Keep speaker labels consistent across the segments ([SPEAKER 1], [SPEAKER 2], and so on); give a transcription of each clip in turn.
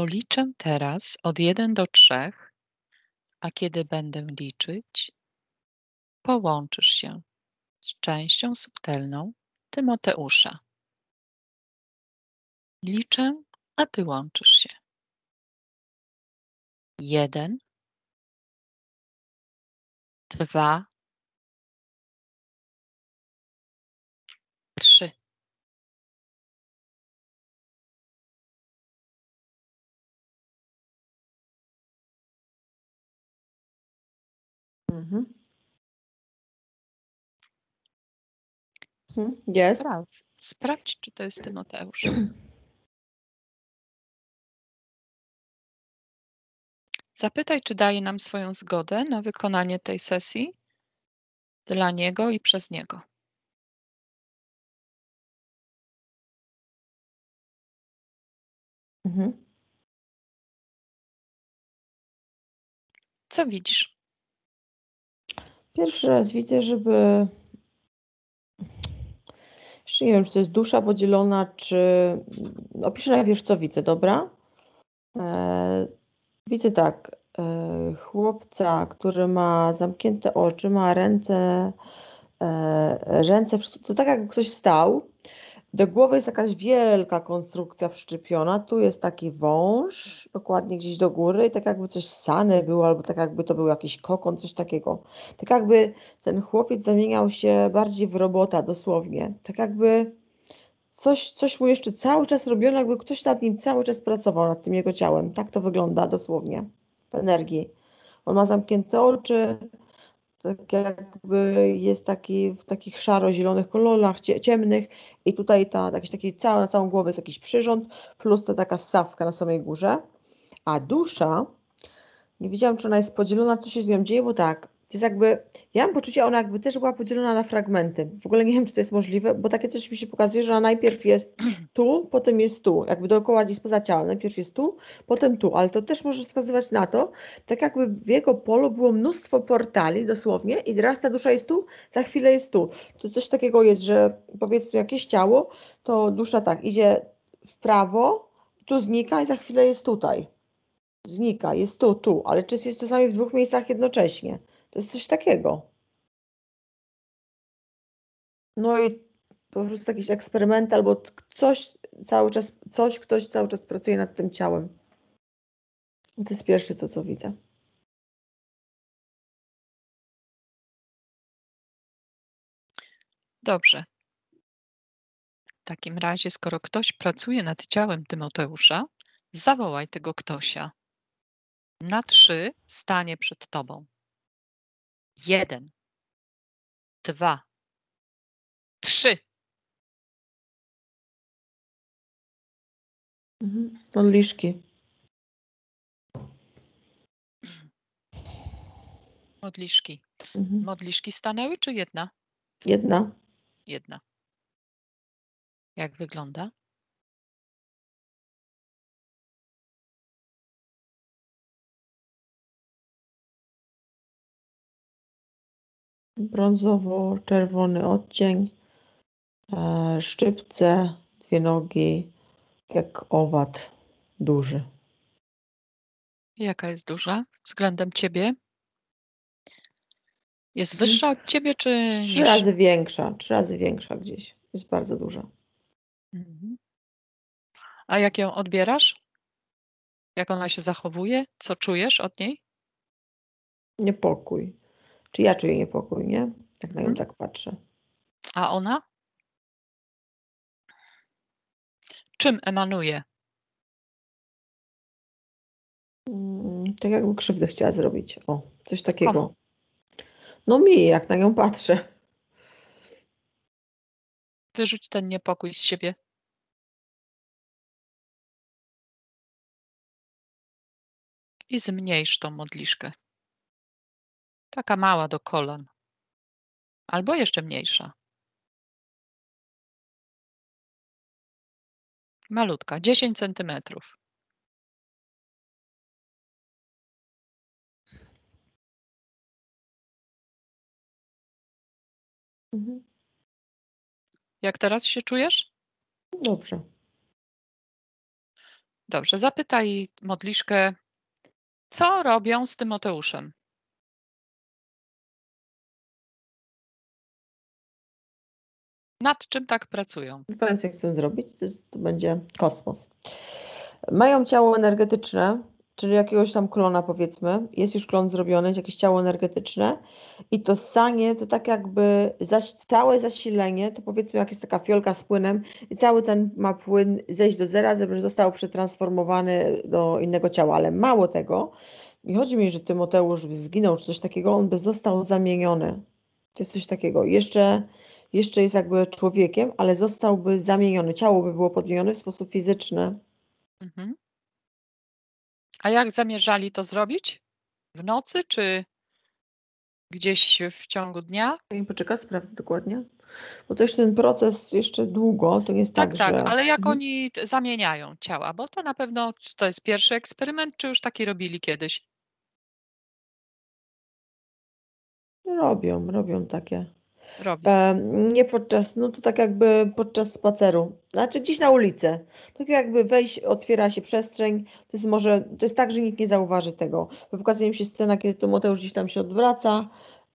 [SPEAKER 1] Policzę teraz od 1 do 3, a kiedy będę liczyć, połączysz się z częścią subtelną Tymoteusza. Liczę, a ty łączysz się. 1, 2,
[SPEAKER 2] Mhm. Mhm. Jest.
[SPEAKER 1] Sprawdź, sprawdź, czy to jest Tymoteusz. Zapytaj, czy daje nam swoją zgodę na wykonanie tej sesji dla niego i przez niego.
[SPEAKER 2] Mhm.
[SPEAKER 1] Co widzisz?
[SPEAKER 2] Pierwszy raz widzę, żeby. Jeszcze nie wiem, czy to jest dusza podzielona, czy. Opiszę najpierw, co widzę, dobra? E, widzę tak. E, chłopca, który ma zamknięte oczy, ma ręce. E, ręce, to tak jakby ktoś stał. Do głowy jest jakaś wielka konstrukcja przyczepiona. Tu jest taki wąż, dokładnie gdzieś do góry, i tak jakby coś ssane było, albo tak jakby to był jakiś kokon, coś takiego. Tak jakby ten chłopiec zamieniał się bardziej w robota, dosłownie. Tak jakby coś, coś mu jeszcze cały czas robiono, jakby ktoś nad nim cały czas pracował, nad tym jego ciałem. Tak to wygląda dosłownie w energii. On ma zamknięte oczy, tak jakby jest taki w takich szaro-zielonych kolorach, cie, ciemnych i tutaj ta, jakiś taki cały, na całą głowę jest jakiś przyrząd, plus to taka sawka na samej górze, a dusza, nie wiedziałam, czy ona jest podzielona, co się z nią dzieje, bo tak, to jest jakby, ja mam poczucie, ona jakby też była podzielona na fragmenty. W ogóle nie wiem, czy to jest możliwe, bo takie coś mi się pokazuje, że ona najpierw jest tu, potem jest tu, jakby dookoła gdzieś poza ciałem. Najpierw jest tu, potem tu, ale to też może wskazywać na to, tak jakby w jego polu było mnóstwo portali dosłownie i teraz ta dusza jest tu, za chwilę jest tu. To coś takiego jest, że powiedzmy jakieś ciało, to dusza tak idzie w prawo, tu znika i za chwilę jest tutaj. Znika, jest tu, tu, ale czy jest czasami w dwóch miejscach jednocześnie? To jest coś takiego. No i po prostu jakiś eksperyment albo coś cały czas, coś, ktoś cały czas pracuje nad tym ciałem. To jest pierwsze to, co widzę.
[SPEAKER 1] Dobrze. W takim razie, skoro ktoś pracuje nad ciałem Tymoteusza, zawołaj tego ktośa. Na trzy stanie przed tobą. Jeden, dwa, trzy.
[SPEAKER 2] Mhm. Modliszki.
[SPEAKER 1] Modliszki.
[SPEAKER 2] Mhm.
[SPEAKER 1] Modliszki stanęły, czy jedna?
[SPEAKER 2] Jedna.
[SPEAKER 1] Jedna. Jak wygląda?
[SPEAKER 2] Brązowo-czerwony odcień. E, szczypce, dwie nogi, jak owad duży.
[SPEAKER 1] Jaka jest duża względem ciebie? Jest wyższa od ciebie, czy
[SPEAKER 2] Trzy razy większa, trzy razy większa gdzieś. Jest bardzo duża.
[SPEAKER 1] Mhm. A jak ją odbierasz? Jak ona się zachowuje? Co czujesz od niej?
[SPEAKER 2] Niepokój. Czy ja czuję niepokój, nie? Jak na nią
[SPEAKER 1] Mhm.
[SPEAKER 2] tak patrzę.
[SPEAKER 1] A ona? Czym emanuje?
[SPEAKER 2] Mm, Tak jakby krzywdę chciała zrobić. O, coś takiego.
[SPEAKER 1] Komu?
[SPEAKER 2] No mi, jak na nią patrzę.
[SPEAKER 1] Wyrzuć ten niepokój z siebie. I zmniejsz tą modliszkę. Taka mała do kolan. Albo jeszcze mniejsza. Malutka, 10 centymetrów.
[SPEAKER 2] Mhm.
[SPEAKER 1] Jak teraz się czujesz?
[SPEAKER 2] Dobrze.
[SPEAKER 1] Dobrze, zapytaj modliszkę, co robią z Tymoteuszem? Nad czym tak pracują?
[SPEAKER 2] Powiem, co chcą zrobić, to, jest, to będzie kosmos. Mają ciało energetyczne, czyli jakiegoś tam klona powiedzmy, jest już klon zrobiony, jakieś ciało energetyczne i to sanie to tak jakby zaś, całe zasilenie, to powiedzmy jak jest taka fiolka z płynem i cały ten ma płyn zejść do zera, żeby został przetransformowany do innego ciała, ale mało tego, nie chodzi mi, że Tymoteusz zginął czy coś takiego, on by został zamieniony. To jest coś takiego. Jeszcze, jeszcze jest jakby człowiekiem, ale zostałby zamieniony. Ciało by było podmienione w sposób fizyczny.
[SPEAKER 1] Mhm. A jak zamierzali to zrobić? W nocy czy gdzieś w ciągu dnia?
[SPEAKER 2] Nie poczeka, sprawdzę dokładnie. Bo to jeszcze ten proces jeszcze długo, to nie jest
[SPEAKER 1] Tak,
[SPEAKER 2] tak,
[SPEAKER 1] tak,
[SPEAKER 2] że...
[SPEAKER 1] ale jak
[SPEAKER 2] Mhm.
[SPEAKER 1] oni zamieniają ciała? Bo to na pewno, czy to jest pierwszy eksperyment, czy już taki robili kiedyś?
[SPEAKER 2] Robią, robią takie.
[SPEAKER 1] Robi.
[SPEAKER 2] E, nie podczas, no to tak jakby podczas spaceru, znaczy gdzieś na ulicy. Tak jakby wejść, otwiera się przestrzeń, to jest może, to jest tak, że nikt nie zauważy tego. Bo Pokazuje mi się scena, kiedy Tymoteusz gdzieś tam się odwraca,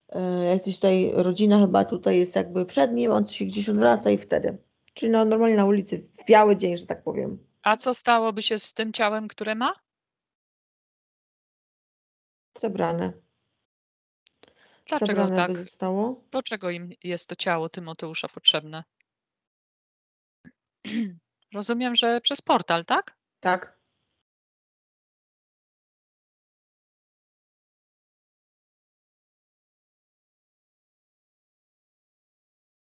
[SPEAKER 2] e, tutaj rodzina chyba tutaj jest jakby przed nim, on się gdzieś odwraca i wtedy. Czyli no, normalnie na ulicy, w biały dzień, że tak powiem.
[SPEAKER 1] A co stałoby się z tym ciałem, które ma?
[SPEAKER 2] Zebrane.
[SPEAKER 1] Dlaczego tak?
[SPEAKER 2] by zostało.
[SPEAKER 1] Do czego im jest to ciało Tymoteusza potrzebne? Rozumiem, że przez portal, tak?
[SPEAKER 2] Tak.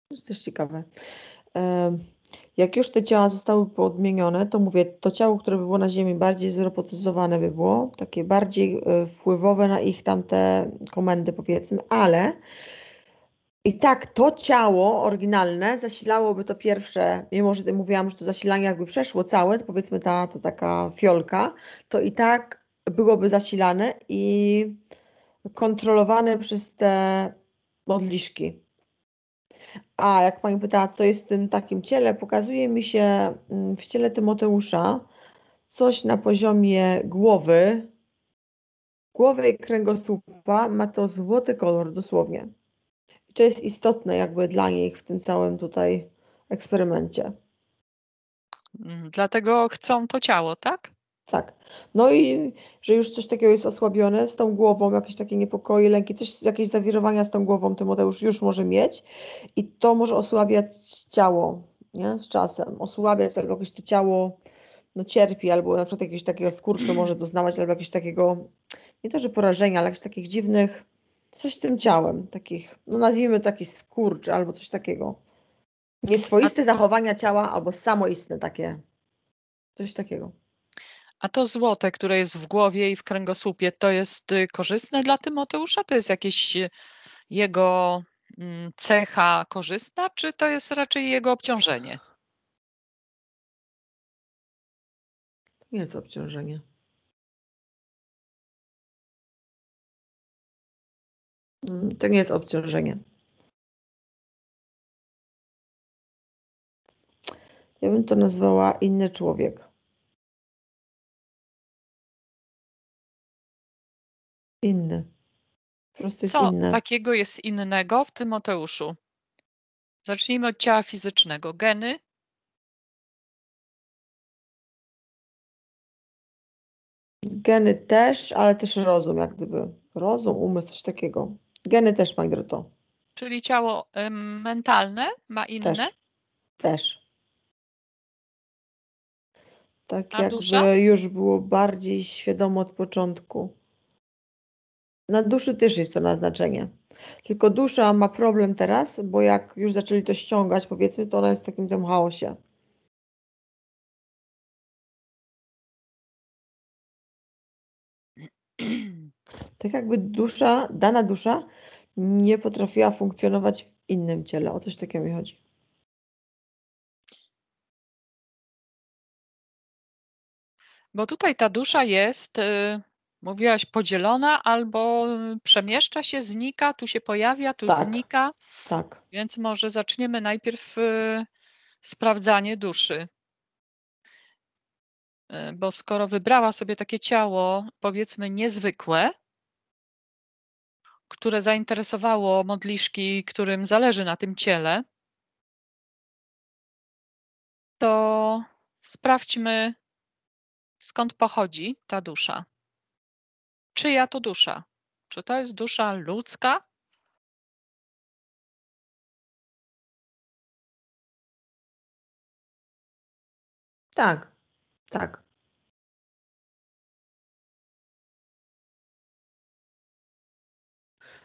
[SPEAKER 2] To jest też ciekawe. Jak już te ciała zostały podmienione, to mówię, to ciało, które by było na Ziemi, bardziej zrobotyzowane by było, takie bardziej e, wpływowe na ich tamte komendy, powiedzmy, ale i tak to ciało oryginalne zasilałoby to pierwsze, mimo że mówiłam, że to zasilanie jakby przeszło całe, powiedzmy ta, ta taka fiolka, to i tak byłoby zasilane i kontrolowane przez te modliszki. A jak pani pytała, co jest w tym takim ciele, pokazuje mi się mm, w ciele Tymoteusza coś na poziomie głowy, głowy i kręgosłupa, ma to złoty kolor dosłownie. I to jest istotne jakby dla nich w tym całym tutaj eksperymencie.
[SPEAKER 1] Mm, Dlatego chcą to ciało, tak?
[SPEAKER 2] Tak. No i że już coś takiego jest osłabione z tą głową, jakieś takie niepokoje, lęki, coś, jakieś zawirowania z tą głową Tymoteusz już może mieć i to może osłabiać ciało, nie? Z czasem. Osłabiać albo jakoś to ciało no, cierpi, albo na przykład jakiegoś takiego skurczu może doznawać, albo jakiegoś takiego, nie to, że porażenia, ale jakichś takich dziwnych, coś z tym ciałem, takich, no nazwijmy to jakiś skurcz albo coś takiego. Nieswoiste zachowania ciała albo samoistne takie, coś takiego.
[SPEAKER 1] A to złote, które jest w głowie i w kręgosłupie, to jest y, korzystne dla Tymoteusza? To jest jakieś y, jego mm, cecha korzystna, czy to jest raczej jego obciążenie?
[SPEAKER 2] Nie jest obciążenie. Mm, To nie jest obciążenie. Ja bym to nazwała inny człowiek. Inny. Po prostu jest
[SPEAKER 1] Co
[SPEAKER 2] inny.
[SPEAKER 1] takiego jest innego w Tymoteuszu? Zacznijmy od ciała fizycznego. Geny,
[SPEAKER 2] Geny też, ale też rozum, jak gdyby. Rozum, umysł, coś takiego. Geny też, Doroto.
[SPEAKER 1] czyli ciało em, mentalne ma inne,
[SPEAKER 2] Też. Też. Tak
[SPEAKER 1] A
[SPEAKER 2] jakby
[SPEAKER 1] dusza?
[SPEAKER 2] już było bardziej świadome od początku. Na duszy też jest to naznaczenie. Tylko dusza ma problem teraz, bo jak już zaczęli to ściągać, powiedzmy, to ona jest w takim tym chaosie. Tak jakby dusza, dana dusza nie potrafiła funkcjonować w innym ciele. O coś takiego mi chodzi.
[SPEAKER 1] Bo tutaj ta dusza jest, y, mówiłaś, podzielona albo y, przemieszcza się, znika, tu się pojawia, tu
[SPEAKER 2] Tak.
[SPEAKER 1] znika,
[SPEAKER 2] Tak.
[SPEAKER 1] więc może zaczniemy najpierw y, sprawdzanie duszy. E, bo skoro wybrała sobie takie ciało, powiedzmy niezwykłe, które zainteresowało modliszki, którym zależy na tym ciele, to sprawdźmy, skąd pochodzi ta dusza. Czyja to dusza? Czy to jest dusza ludzka?
[SPEAKER 2] Tak, tak.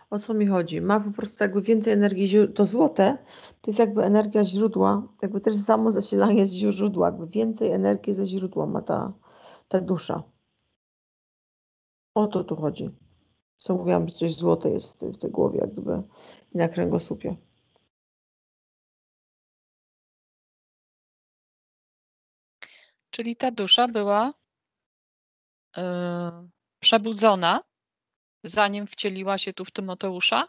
[SPEAKER 2] O co mi chodzi? Ma po prostu jakby więcej energii, to złote to jest jakby energia źródła, jakby też samo zasilanie z źródła, jakby więcej energii ze źródła ma ta, ta dusza. O to tu chodzi. Co mówiłam, że coś złote jest w tej- w tej głowie, jak gdyby i na kręgosłupie.
[SPEAKER 1] Czyli ta dusza była yy, przebudzona, zanim wcieliła się tu w Tymoteusza,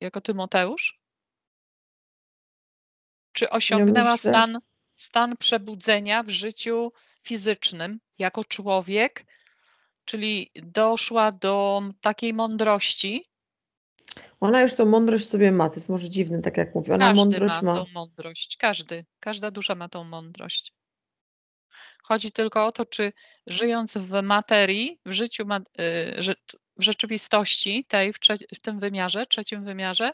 [SPEAKER 1] jako Tymoteusz? Czy osiągnęła
[SPEAKER 2] myślę-
[SPEAKER 1] stan, stan przebudzenia w życiu fizycznym jako człowiek, czyli doszła do takiej mądrości?
[SPEAKER 2] Ona już tą mądrość sobie ma, to jest może dziwne, tak jak mówię. Ona
[SPEAKER 1] Każdy
[SPEAKER 2] mądrość
[SPEAKER 1] ma
[SPEAKER 2] ma.
[SPEAKER 1] tą mądrość, każdy, każda dusza ma tą mądrość. Chodzi tylko o to, czy żyjąc w materii, w życiu, y, w rzeczywistości tej, w, w tym wymiarze, trzecim wymiarze,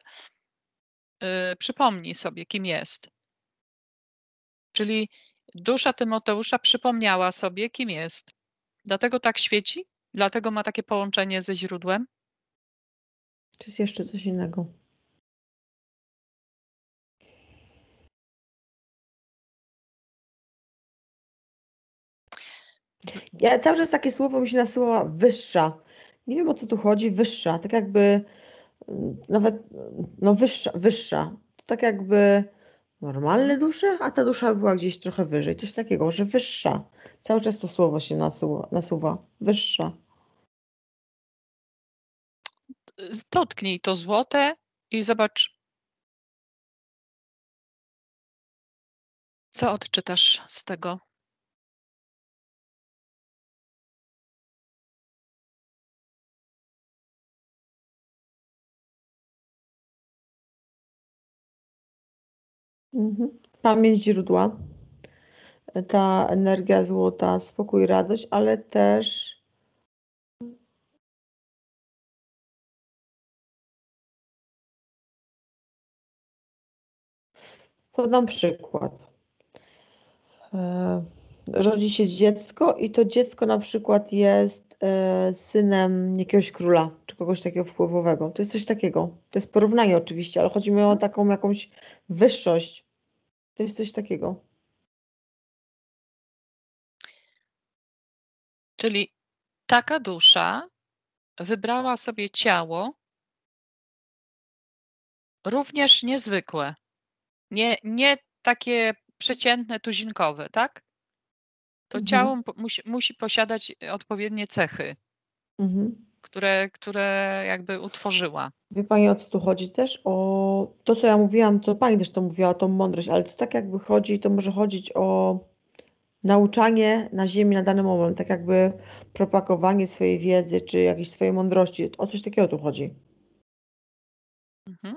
[SPEAKER 1] y, przypomni sobie, kim jest. Czyli dusza Tymoteusza przypomniała sobie, kim jest. Dlatego tak świeci? Dlatego ma takie połączenie ze źródłem?
[SPEAKER 2] Czy jest jeszcze coś innego? Ja cały czas takie słowo mi się nasyłała wyższa. Nie wiem o co tu chodzi, wyższa. Tak jakby nawet, no wyższa, wyższa. To tak jakby normalne dusze, a ta dusza była gdzieś trochę wyżej. Coś takiego, że wyższa. Cały czas to słowo się nasuwa. nasuwa. Wyższa.
[SPEAKER 1] Dotknij to złote i zobacz, co odczytasz z tego.
[SPEAKER 2] Mhm. Pamięć źródła. Ta energia złota, spokój, radość, ale też Podam przykład. E, Rodzi się dziecko i to dziecko na przykład jest e, synem jakiegoś króla czy kogoś takiego wpływowego. To jest coś takiego. To jest porównanie oczywiście, ale chodzi mi o taką jakąś wyższość. To jest coś takiego.
[SPEAKER 1] Czyli taka dusza wybrała sobie ciało również niezwykłe. Nie, nie takie przeciętne, tuzinkowe, tak? To
[SPEAKER 2] Mhm.
[SPEAKER 1] ciało musi, musi posiadać odpowiednie cechy,
[SPEAKER 2] Mhm.
[SPEAKER 1] które, które jakby utworzyła.
[SPEAKER 2] Wie Pani o co tu chodzi też? O to, co ja mówiłam, to Pani też to mówiła, o tą mądrość, ale to tak jakby chodzi, to może chodzić o nauczanie na ziemi na dany moment, tak jakby propagowanie swojej wiedzy, czy jakiejś swojej mądrości. O coś takiego tu chodzi.
[SPEAKER 1] Mhm.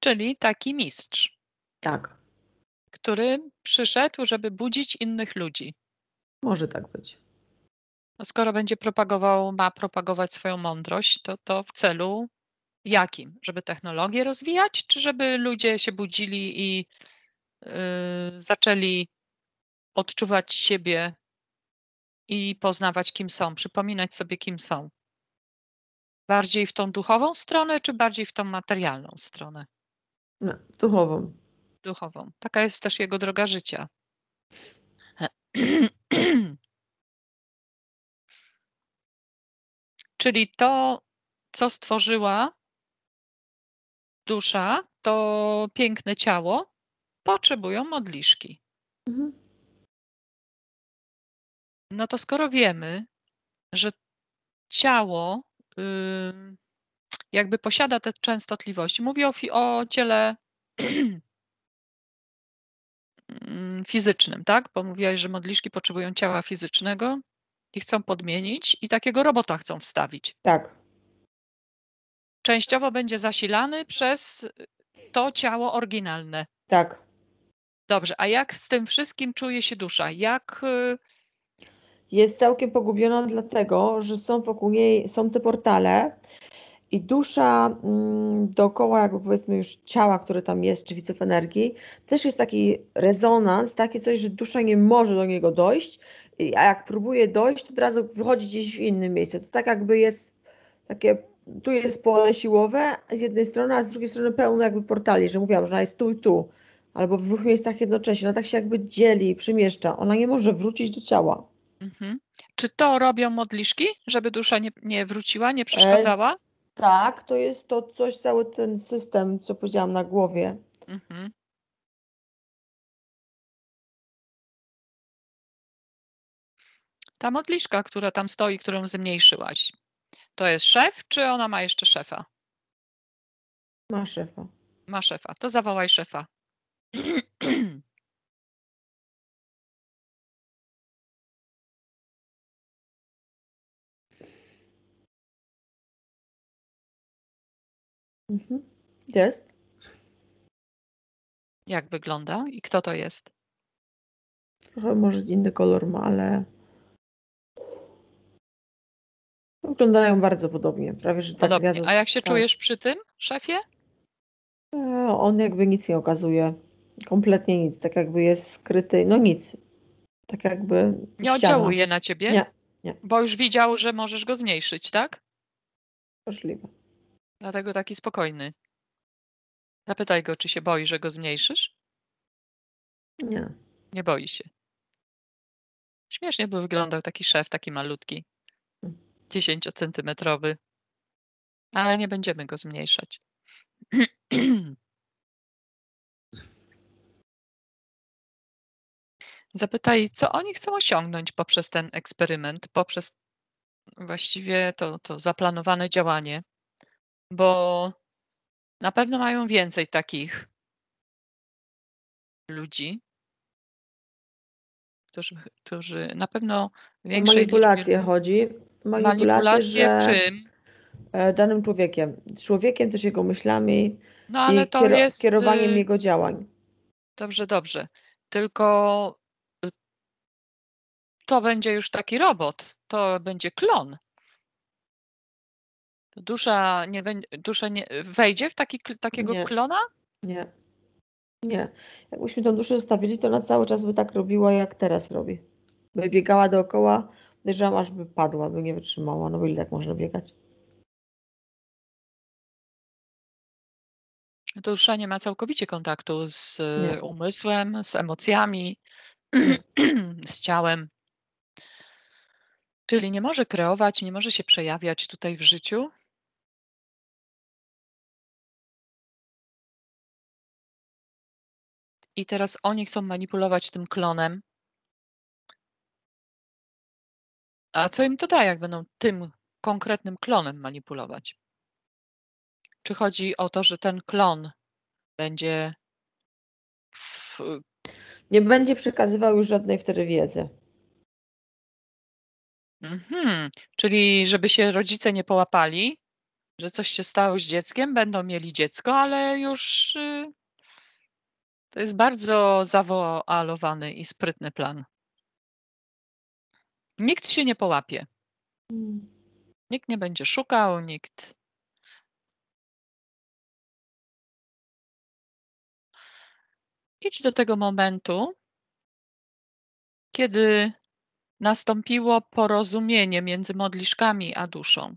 [SPEAKER 1] Czyli taki mistrz,
[SPEAKER 2] Tak,
[SPEAKER 1] który przyszedł, żeby budzić innych ludzi.
[SPEAKER 2] może tak być.
[SPEAKER 1] No skoro będzie propagował, ma propagować swoją mądrość, to, to w celu jakim? Żeby technologię rozwijać, czy żeby ludzie się budzili i yy, zaczęli odczuwać siebie i poznawać, kim są, przypominać sobie, kim są? Bardziej w tą duchową stronę, czy bardziej w tą materialną stronę?
[SPEAKER 2] No, duchową.
[SPEAKER 1] Duchową. Taka jest też jego droga życia. Czyli to, co stworzyła dusza, to piękne ciało, potrzebują modliszki.
[SPEAKER 2] Mhm.
[SPEAKER 1] No to skoro wiemy, że ciało jakby posiada te częstotliwości, mówię o, fi- o ciele fizycznym, tak? Bo mówiłaś, że modliszki potrzebują ciała fizycznego i chcą podmienić i takiego robota chcą wstawić.
[SPEAKER 2] Tak.
[SPEAKER 1] Częściowo będzie zasilany przez to ciało oryginalne.
[SPEAKER 2] Tak.
[SPEAKER 1] Dobrze, a jak z tym wszystkim czuje się dusza? Jak y,
[SPEAKER 2] Jest całkiem pogubiona dlatego, że są wokół niej, są te portale i dusza mm, dookoła jakby powiedzmy już ciała, które tam jest, czy widzę w energii, też jest taki rezonans, takie coś, że dusza nie może do niego dojść, i- a jak próbuje dojść, to od razu wychodzi gdzieś w innym miejscu. To tak jakby jest takie, tu jest pole siłowe z jednej strony, a z drugiej strony pełno jakby portali, że mówiłam, że ona jest tu i tu, albo w dwóch miejscach jednocześnie. Ona tak się jakby dzieli, przemieszcza. Ona nie może wrócić do ciała.
[SPEAKER 1] mhm. Czy to robią modliszki, żeby dusza nie, nie wróciła, nie przeszkadzała?
[SPEAKER 2] Tak, to jest to coś, cały ten system, co powiedziałam na głowie.
[SPEAKER 1] Mhm. Ta modliszka, która tam stoi, którą zmniejszyłaś, to jest szef, czy ona ma jeszcze szefa?
[SPEAKER 2] Ma szefa.
[SPEAKER 1] Ma szefa. To zawołaj szefa.
[SPEAKER 2] Mhm. Jest?
[SPEAKER 1] Jak wygląda i kto to jest?
[SPEAKER 2] Trochę może inny kolor ma, ale wyglądają bardzo podobnie. Prawie, że tak
[SPEAKER 1] Podobnie.
[SPEAKER 2] wiadomo.
[SPEAKER 1] A jak się
[SPEAKER 2] tak.
[SPEAKER 1] czujesz przy tym, szefie?
[SPEAKER 2] E, On jakby nic nie okazuje. Kompletnie nic. Tak jakby jest skryty. No nic. Tak jakby
[SPEAKER 1] Nie
[SPEAKER 2] ściana.
[SPEAKER 1] oddziałuje na ciebie?
[SPEAKER 2] Nie, nie.
[SPEAKER 1] Bo już widział, że możesz go zmniejszyć, tak?
[SPEAKER 2] Możliwe.
[SPEAKER 1] Dlatego taki spokojny. Zapytaj go, czy się boi, że go zmniejszysz?
[SPEAKER 2] Nie.
[SPEAKER 1] Nie boi się. Śmiesznie by wyglądał taki szef, taki malutki. 10-centymetrowy. Ale nie będziemy go zmniejszać. Zapytaj, co oni chcą osiągnąć poprzez ten eksperyment, poprzez właściwie to, to zaplanowane działanie, bo na pewno mają więcej takich ludzi, którzy, którzy na pewno
[SPEAKER 2] O
[SPEAKER 1] większej
[SPEAKER 2] manipulację
[SPEAKER 1] liczbie
[SPEAKER 2] chodzi. Manipulację,
[SPEAKER 1] manipulacje
[SPEAKER 2] że
[SPEAKER 1] czym?
[SPEAKER 2] e, danym człowiekiem. Człowiekiem też jego myślami
[SPEAKER 1] No ale
[SPEAKER 2] i
[SPEAKER 1] to
[SPEAKER 2] kiero-
[SPEAKER 1] jest
[SPEAKER 2] kierowaniem
[SPEAKER 1] y,
[SPEAKER 2] jego działań.
[SPEAKER 1] dobrze, dobrze. Tylko y, to będzie już taki robot, to będzie klon. Dusza nie, dusza nie wejdzie w taki, takiego
[SPEAKER 2] Nie.
[SPEAKER 1] klona?
[SPEAKER 2] Nie. Nie. Jakbyśmy tą duszę zostawili, to ona cały czas by tak robiła, jak teraz robi. By biegała dookoła, podejrzewam, aż by padła, by nie wytrzymała. No bo ile tak można biegać?
[SPEAKER 1] Dusza nie ma całkowicie kontaktu z
[SPEAKER 2] Nie.
[SPEAKER 1] y, umysłem, z emocjami, z ciałem. Czyli nie może kreować, nie może się przejawiać tutaj w życiu. I teraz oni chcą manipulować tym klonem. A co im to da, jak będą tym konkretnym klonem manipulować? Czy chodzi o to, że ten klon będzie w,
[SPEAKER 2] Nie będzie przekazywał już żadnej wtedy wiedzy.
[SPEAKER 1] Mhm. Czyli żeby się rodzice nie połapali, że coś się stało z dzieckiem, będą mieli dziecko, ale już y, to jest bardzo zawoalowany i sprytny plan. Nikt się nie połapie. Nikt nie będzie szukał, nikt. Idź do tego momentu, kiedy nastąpiło porozumienie między modliszkami a duszą.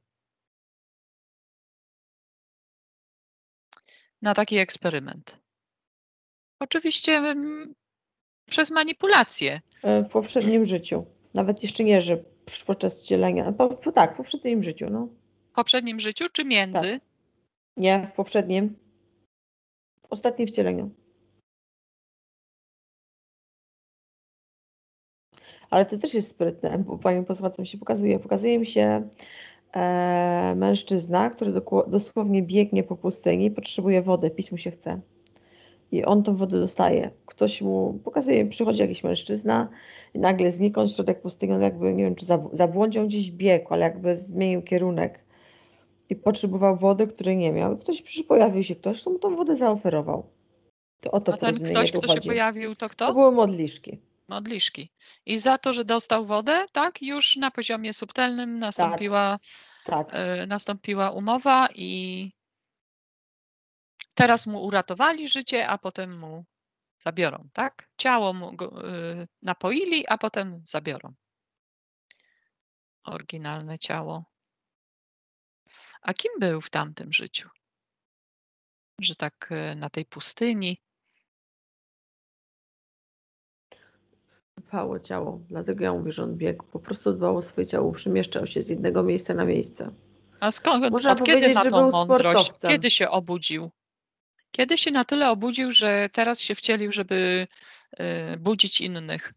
[SPEAKER 1] Na taki eksperyment. Oczywiście mm, przez manipulację.
[SPEAKER 2] E, W poprzednim życiu. Nawet jeszcze nie, że podczas wcielenia. Po, po, tak, w poprzednim życiu, no.
[SPEAKER 1] W poprzednim życiu czy między?
[SPEAKER 2] Nie, w poprzednim. W ostatnim wcieleniu. Ale to też jest sprytne, bo panią posła co mi się pokazuje. Pokazuje mi się e, mężczyzna, który dosłownie biegnie po pustyni, potrzebuje wody, pić mu się chce. I on tą wodę dostaje. Ktoś mu pokazuje, przychodzi jakiś mężczyzna i nagle znikąd środek pustyni, on jakby, nie wiem, czy zabłądził gdzieś biegł, ale jakby zmienił kierunek i potrzebował wody, której nie miał. I ktoś pojawił się ktoś, kto mu tą wodę zaoferował.
[SPEAKER 1] To o to A ten ktoś, kto się pojawił, to kto?
[SPEAKER 2] To były modliszki.
[SPEAKER 1] Modliszki. I za to, że dostał wodę, tak, już na poziomie subtelnym nastąpiła, tak, tak. Y, nastąpiła umowa i teraz mu uratowali życie, a potem mu zabiorą, tak? Ciało mu go, y, napoili, a potem zabiorą. Oryginalne ciało. A kim był w tamtym życiu? Że tak y, na tej pustyni
[SPEAKER 2] Dbało ciało, dlatego ja mówię, że on biegł. Po prostu dbał o swoje ciało, przemieszczał się z jednego miejsca na miejsce.
[SPEAKER 1] A skąd, Można od kiedy ma tą mądrość? Kiedy się obudził? Kiedy się na tyle obudził, że teraz się wcielił, żeby y, budzić innych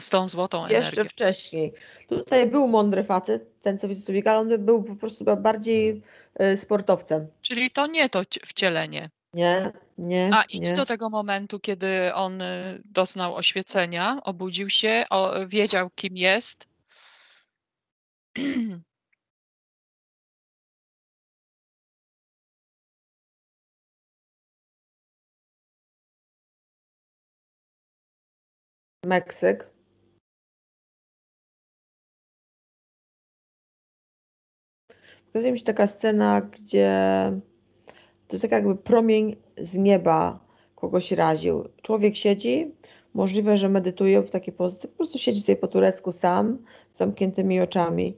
[SPEAKER 1] z tą złotą
[SPEAKER 2] energią?
[SPEAKER 1] Jeszcze
[SPEAKER 2] wcześniej. Tutaj był mądry facet, ten co widzę, co biegał, on był po prostu bardziej y, sportowcem.
[SPEAKER 1] Czyli to nie to wcielenie.
[SPEAKER 2] Nie, nie.
[SPEAKER 1] A idź
[SPEAKER 2] nie.
[SPEAKER 1] do tego momentu, kiedy on y, doznał oświecenia, obudził się, o, wiedział, kim jest.
[SPEAKER 2] Meksyk. Pokazuje mi się taka scena, gdzie to tak jakby promień z nieba kogoś raził. Człowiek siedzi, możliwe, że medytuje w takiej pozycji, po prostu siedzi sobie po turecku sam, z zamkniętymi oczami.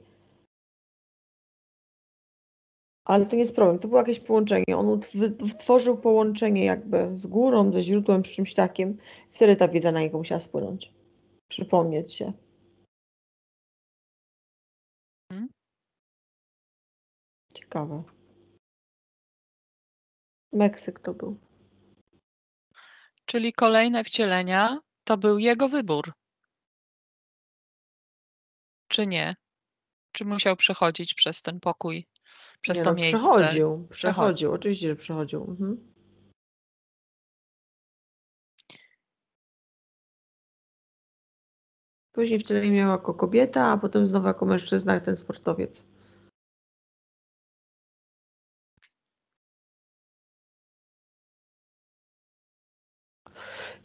[SPEAKER 2] Ale to nie jest problem, to było jakieś połączenie. On wytworzył połączenie jakby z górą, ze źródłem, z czymś takim. Wtedy ta wiedza na niego musiała spłynąć. Przypomnieć się. Hmm? Ciekawe. Meksyk to był.
[SPEAKER 1] Czyli kolejne wcielenia to był jego wybór. Czy nie? Czy musiał przechodzić przez ten pokój, przez
[SPEAKER 2] nie,
[SPEAKER 1] to
[SPEAKER 2] no,
[SPEAKER 1] miejsce?
[SPEAKER 2] Przechodził, przechodził, oczywiście, że przechodził. Mhm. Później wcielenie miał jako kobieta, a potem znowu jako mężczyzna, ten sportowiec.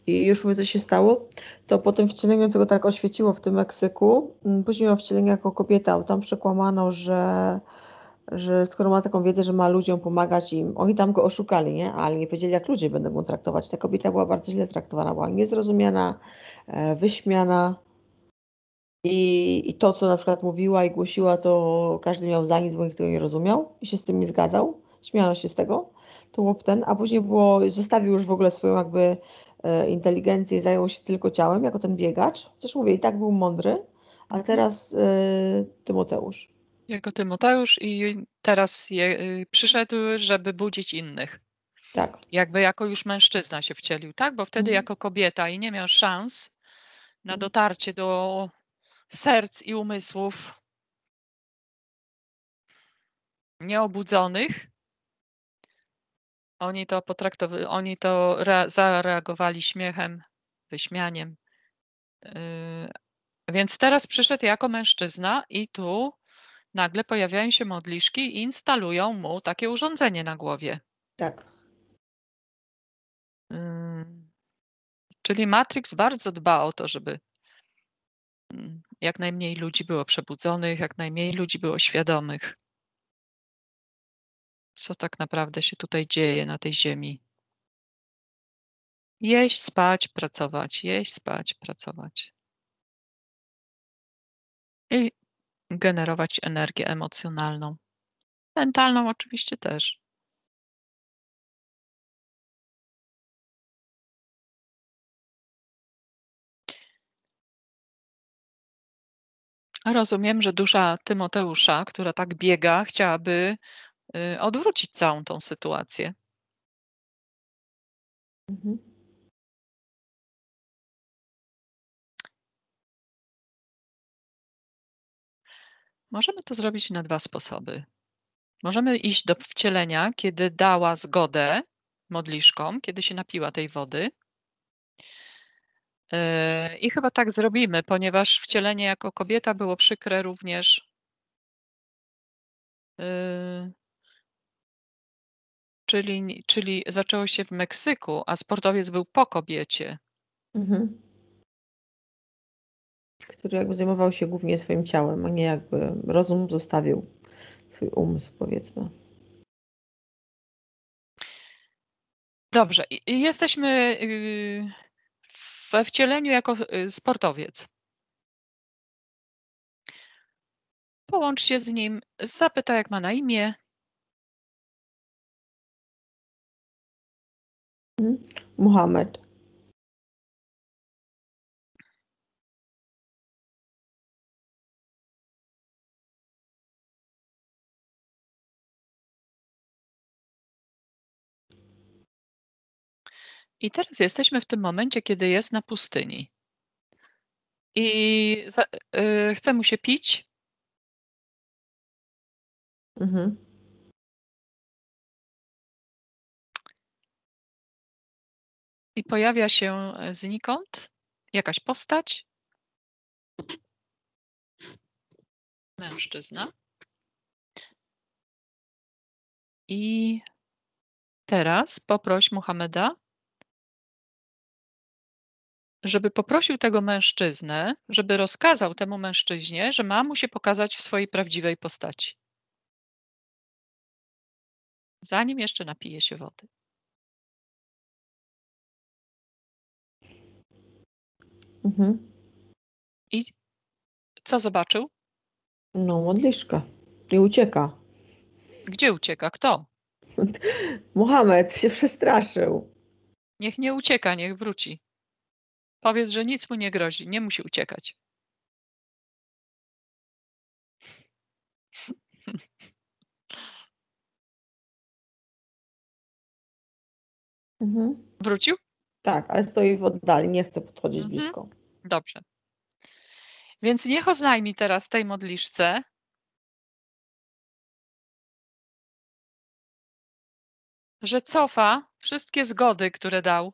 [SPEAKER 2] I już mówię, co się stało, to po tym wcieleniu tego tak oświeciło w tym Meksyku. Mm, później miał wcielenie jako kobieta, tam przekłamano, że, że skoro ma taką wiedzę, że ma ludziom pomagać im, oni tam go oszukali, nie? Ale nie powiedzieli, jak ludzie będą mu traktować. Ta kobieta była bardzo źle traktowana, była niezrozumiana, e, wyśmiana. I, I to, co na przykład mówiła i głosiła, to każdy miał za nic, bo nikt tego nie rozumiał i się z tym nie zgadzał. Śmiano się z tego. To był ten, a później było, zostawił już w ogóle swoją jakby E, inteligencję i zajął się tylko ciałem, jako ten biegacz. Chociaż mówię, i tak był mądry, a teraz y, Tymoteusz.
[SPEAKER 1] Jako Tymoteusz i teraz je, y, przyszedł, żeby budzić innych.
[SPEAKER 2] Tak.
[SPEAKER 1] Jakby jako już mężczyzna się wcielił, tak? Bo wtedy mhm. jako kobieta i nie miał szans na mhm. dotarcie do serc i umysłów nieobudzonych, oni to potraktowali, oni to re zareagowali śmiechem, wyśmianiem. Yy, więc teraz przyszedł jako mężczyzna i tu nagle pojawiają się modliszki i instalują mu takie urządzenie na głowie.
[SPEAKER 2] Tak.
[SPEAKER 1] Yy, czyli Matrix bardzo dba o to, żeby mm, jak najmniej ludzi było przebudzonych, jak najmniej ludzi było świadomych co tak naprawdę się tutaj dzieje na tej ziemi. Jeść, spać, pracować, jeść, spać, pracować. I generować energię emocjonalną. Mentalną oczywiście też. Rozumiem, że dusza Tymoteusza, która tak biega, chciałaby Y, odwrócić całą tą sytuację. Mhm. Możemy to zrobić na dwa sposoby. Możemy iść do wcielenia, kiedy dała zgodę modliszką, kiedy się napiła tej wody. Yy, I chyba tak zrobimy, ponieważ wcielenie jako kobieta było przykre również. Yy, czyli, czyli zaczęło się w Meksyku, a sportowiec był po kobiecie.
[SPEAKER 2] Mhm. Który jakby zajmował się głównie swoim ciałem, a nie jakby rozum zostawił swój umysł, powiedzmy.
[SPEAKER 1] Dobrze, jesteśmy yy, we wcieleniu jako yy, sportowiec. Połącz się z nim, zapytaj, jak ma na imię.
[SPEAKER 2] Mhm. Muhammad.
[SPEAKER 1] I teraz jesteśmy w tym momencie, kiedy jest na pustyni. I za, y, chce mu się pić.
[SPEAKER 2] Mhm.
[SPEAKER 1] I pojawia się znikąd jakaś postać. Mężczyzna. I teraz poproś Muhameda, żeby poprosił tego mężczyznę, żeby rozkazał temu mężczyźnie, że ma mu się pokazać w swojej prawdziwej postaci. Zanim jeszcze napije się wody.
[SPEAKER 2] Mhm.
[SPEAKER 1] I co zobaczył?
[SPEAKER 2] No, modliszka. I ucieka.
[SPEAKER 1] Gdzie ucieka? Kto?
[SPEAKER 2] Muhammad się przestraszył.
[SPEAKER 1] Niech nie ucieka, niech wróci. Powiedz, że nic mu nie grozi, nie musi uciekać.
[SPEAKER 2] Mhm.
[SPEAKER 1] Wrócił?
[SPEAKER 2] Tak, ale stoi w oddali, nie chce podchodzić
[SPEAKER 1] Mhm.
[SPEAKER 2] blisko.
[SPEAKER 1] Dobrze. Więc niech oznajmi teraz tej modliszce, że cofa wszystkie zgody, które dał.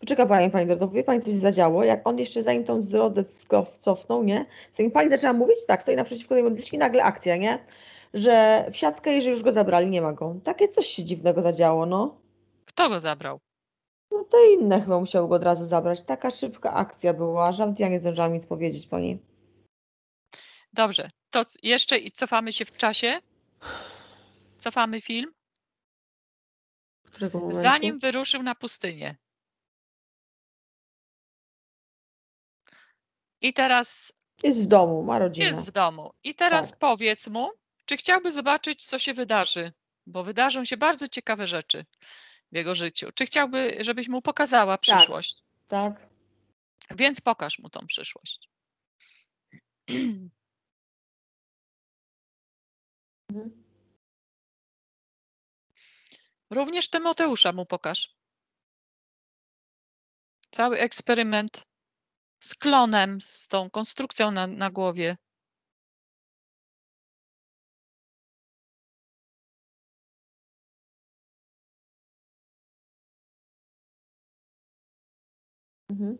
[SPEAKER 2] Poczeka pani, pani Dordo, wie pani, co się zadziało? Jak on jeszcze zanim tą cof- cofnął, nie? Zanim pani zaczęła mówić, tak, stoi naprzeciwko tej modliszki, nagle akcja, nie? Że w siatkę, jeżeli już go zabrali, nie ma go. Takie coś się dziwnego zadziało, no.
[SPEAKER 1] Kto go zabrał?
[SPEAKER 2] No to inne chyba musiały go od razu zabrać. Taka szybka akcja była, że ja nie zdążyłam nic powiedzieć pani.
[SPEAKER 1] Dobrze, to jeszcze i cofamy się w czasie. Cofamy film. Zanim wyruszył na pustynię. I teraz
[SPEAKER 2] Jest w domu, ma rodzinę.
[SPEAKER 1] jest w domu. I teraz
[SPEAKER 2] Tak.
[SPEAKER 1] powiedz mu, czy chciałby zobaczyć, co się wydarzy, bo wydarzą się bardzo ciekawe rzeczy w jego życiu. Czy chciałby, żebyś mu pokazała przyszłość?
[SPEAKER 2] Tak.
[SPEAKER 1] Więc pokaż mu tą przyszłość.
[SPEAKER 2] Mhm.
[SPEAKER 1] Również Tymoteusza mu pokaż. Cały eksperyment z klonem, z tą konstrukcją na, na głowie.
[SPEAKER 2] Mhm.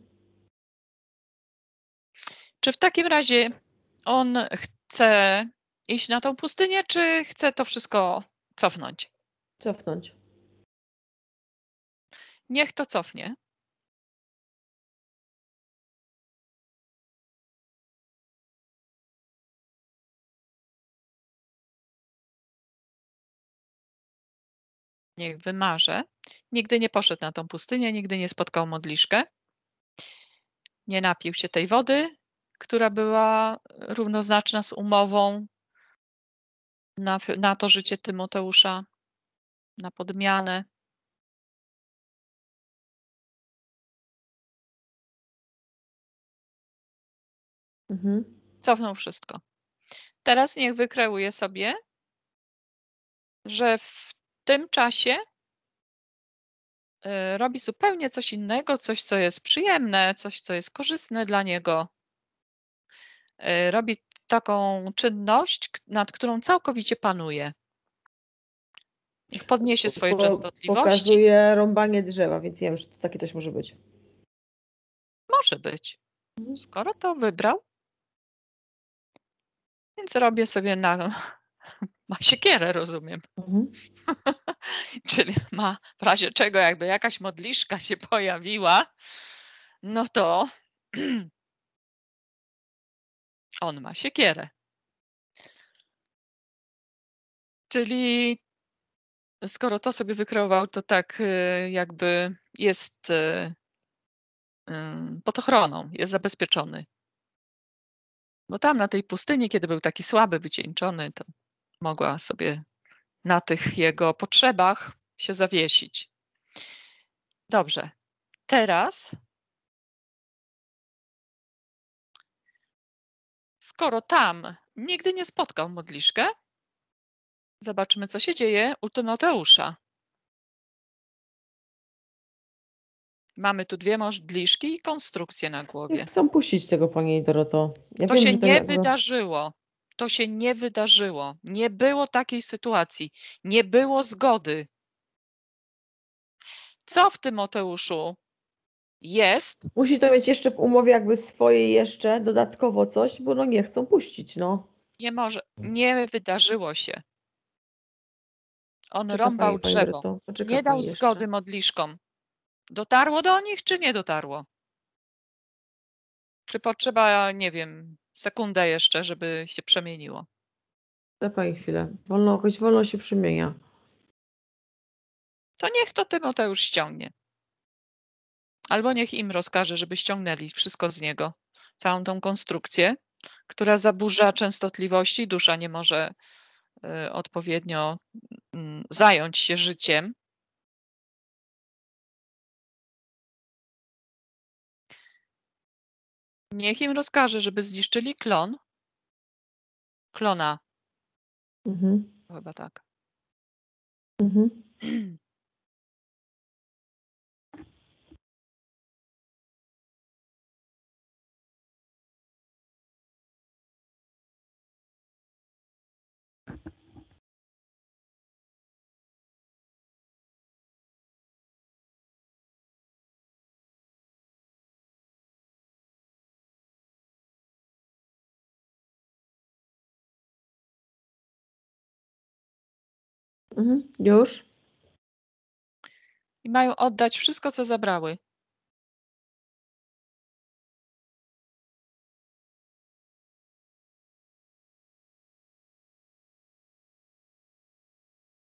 [SPEAKER 1] Czy w takim razie on chce iść na tą pustynię, czy chce to wszystko cofnąć?
[SPEAKER 2] Cofnąć.
[SPEAKER 1] Niech to cofnie. Niech wymarze. Nigdy nie poszedł na tą pustynię, nigdy nie spotkał modliszkę. Nie napił się tej wody, która była równoznaczna z umową na, na to życie Tymoteusza, na podmianę.
[SPEAKER 2] Mhm.
[SPEAKER 1] Cofnął wszystko. Teraz niech wykreuje sobie, że w tym czasie y, robi zupełnie coś innego, coś, co jest przyjemne, coś, co jest korzystne dla niego. Y, Robi taką czynność, nad którą całkowicie panuje. Niech podniesie swoje częstotliwości.
[SPEAKER 2] Pokazuje rąbanie drzewa, więc nie wiem, czy to takie coś może być.
[SPEAKER 1] Może być. Skoro to wybrał, więc robię sobie na. Ma siekierę, rozumiem.
[SPEAKER 2] Mhm.
[SPEAKER 1] Czyli ma w razie czego, jakby jakaś modliszka się pojawiła, no to on ma siekierę. Czyli skoro to sobie wykreował, to tak y, jakby jest y, ym, pod ochroną, jest zabezpieczony. Bo tam na tej pustyni, kiedy był taki słaby, wycieńczony, to mogła sobie na tych jego potrzebach się zawiesić. Dobrze. Teraz, skoro tam nigdy nie spotkał modliszkę, zobaczymy, co się dzieje u Tymoteusza. Mamy tu dwie modliszki i konstrukcję na głowie.
[SPEAKER 2] Chcą puścić tego, pani Doroto. Ja
[SPEAKER 1] To
[SPEAKER 2] wiem,
[SPEAKER 1] się nie
[SPEAKER 2] jakby-
[SPEAKER 1] wydarzyło. To się nie wydarzyło. Nie było takiej sytuacji. Nie było zgody. Co w Tymoteuszu jest?
[SPEAKER 2] Musi to mieć jeszcze w umowie jakby swoje jeszcze dodatkowo coś, bo no nie chcą puścić, no.
[SPEAKER 1] Nie może. Nie wydarzyło się. On
[SPEAKER 2] Czeka
[SPEAKER 1] rąbał
[SPEAKER 2] pani, pani
[SPEAKER 1] drzewo.
[SPEAKER 2] Poczeka
[SPEAKER 1] Nie dał
[SPEAKER 2] pani
[SPEAKER 1] zgody modliszkom. Dotarło do nich, czy nie dotarło? Czy potrzeba, nie wiem, sekundę jeszcze, żeby się przemieniło?
[SPEAKER 2] Da pani chwilę. Wolno, jakoś wolno się przemienia.
[SPEAKER 1] To niech to Tymoteusz ściągnie. Albo niech im rozkaże, żeby ściągnęli wszystko z niego, całą tą konstrukcję, która zaburza częstotliwości, dusza nie może y, odpowiednio mm, zająć się życiem. Niech im rozkaże, żeby zniszczyli klon. Klona,
[SPEAKER 2] Mhm.
[SPEAKER 1] chyba tak.
[SPEAKER 2] Mhm. Mhm. Już?
[SPEAKER 1] I mają oddać wszystko, co zabrały.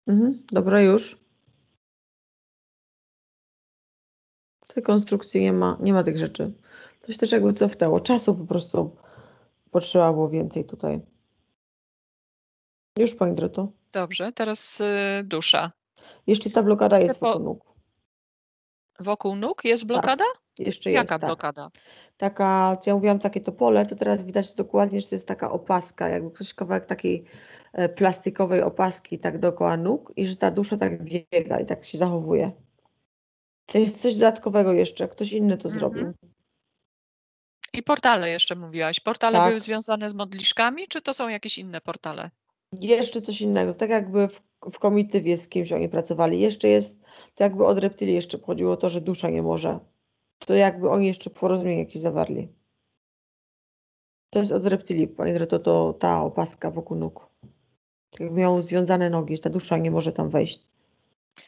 [SPEAKER 2] Mhm. Dobra, już. W tej konstrukcji nie ma, nie ma tych rzeczy. To się też jakby cofnęło. Czasu po prostu potrzeba było więcej tutaj. Już, pani Droto.
[SPEAKER 1] Dobrze, teraz y, dusza.
[SPEAKER 2] Jeszcze ta blokada jest
[SPEAKER 1] po-
[SPEAKER 2] wokół nóg.
[SPEAKER 1] Wokół nóg jest blokada?
[SPEAKER 2] Jeszcze jest,
[SPEAKER 1] Jaka
[SPEAKER 2] tak.
[SPEAKER 1] blokada?
[SPEAKER 2] Taka, co ja mówiłam, takie to pole, to teraz widać dokładnie, że to jest taka opaska, jakby ktoś kawałek takiej e, plastikowej opaski tak dookoła nóg i że ta dusza tak biega i tak się zachowuje. To jest coś dodatkowego jeszcze, ktoś inny to
[SPEAKER 1] Mhm.
[SPEAKER 2] zrobił.
[SPEAKER 1] I portale jeszcze mówiłaś. Portale
[SPEAKER 2] Tak.
[SPEAKER 1] były związane z modliszkami, czy to są jakieś inne portale?
[SPEAKER 2] Jeszcze coś innego, tak jakby w, w komitywie z kimś oni pracowali. Jeszcze jest, to jakby od reptylii jeszcze chodziło to, że dusza nie może. To jakby oni jeszcze porozumienie jakieś zawarli. To jest od reptylii, panie Dreto, to ta opaska wokół nóg. Tak jakby miał związane nogi, że ta dusza nie może tam wejść.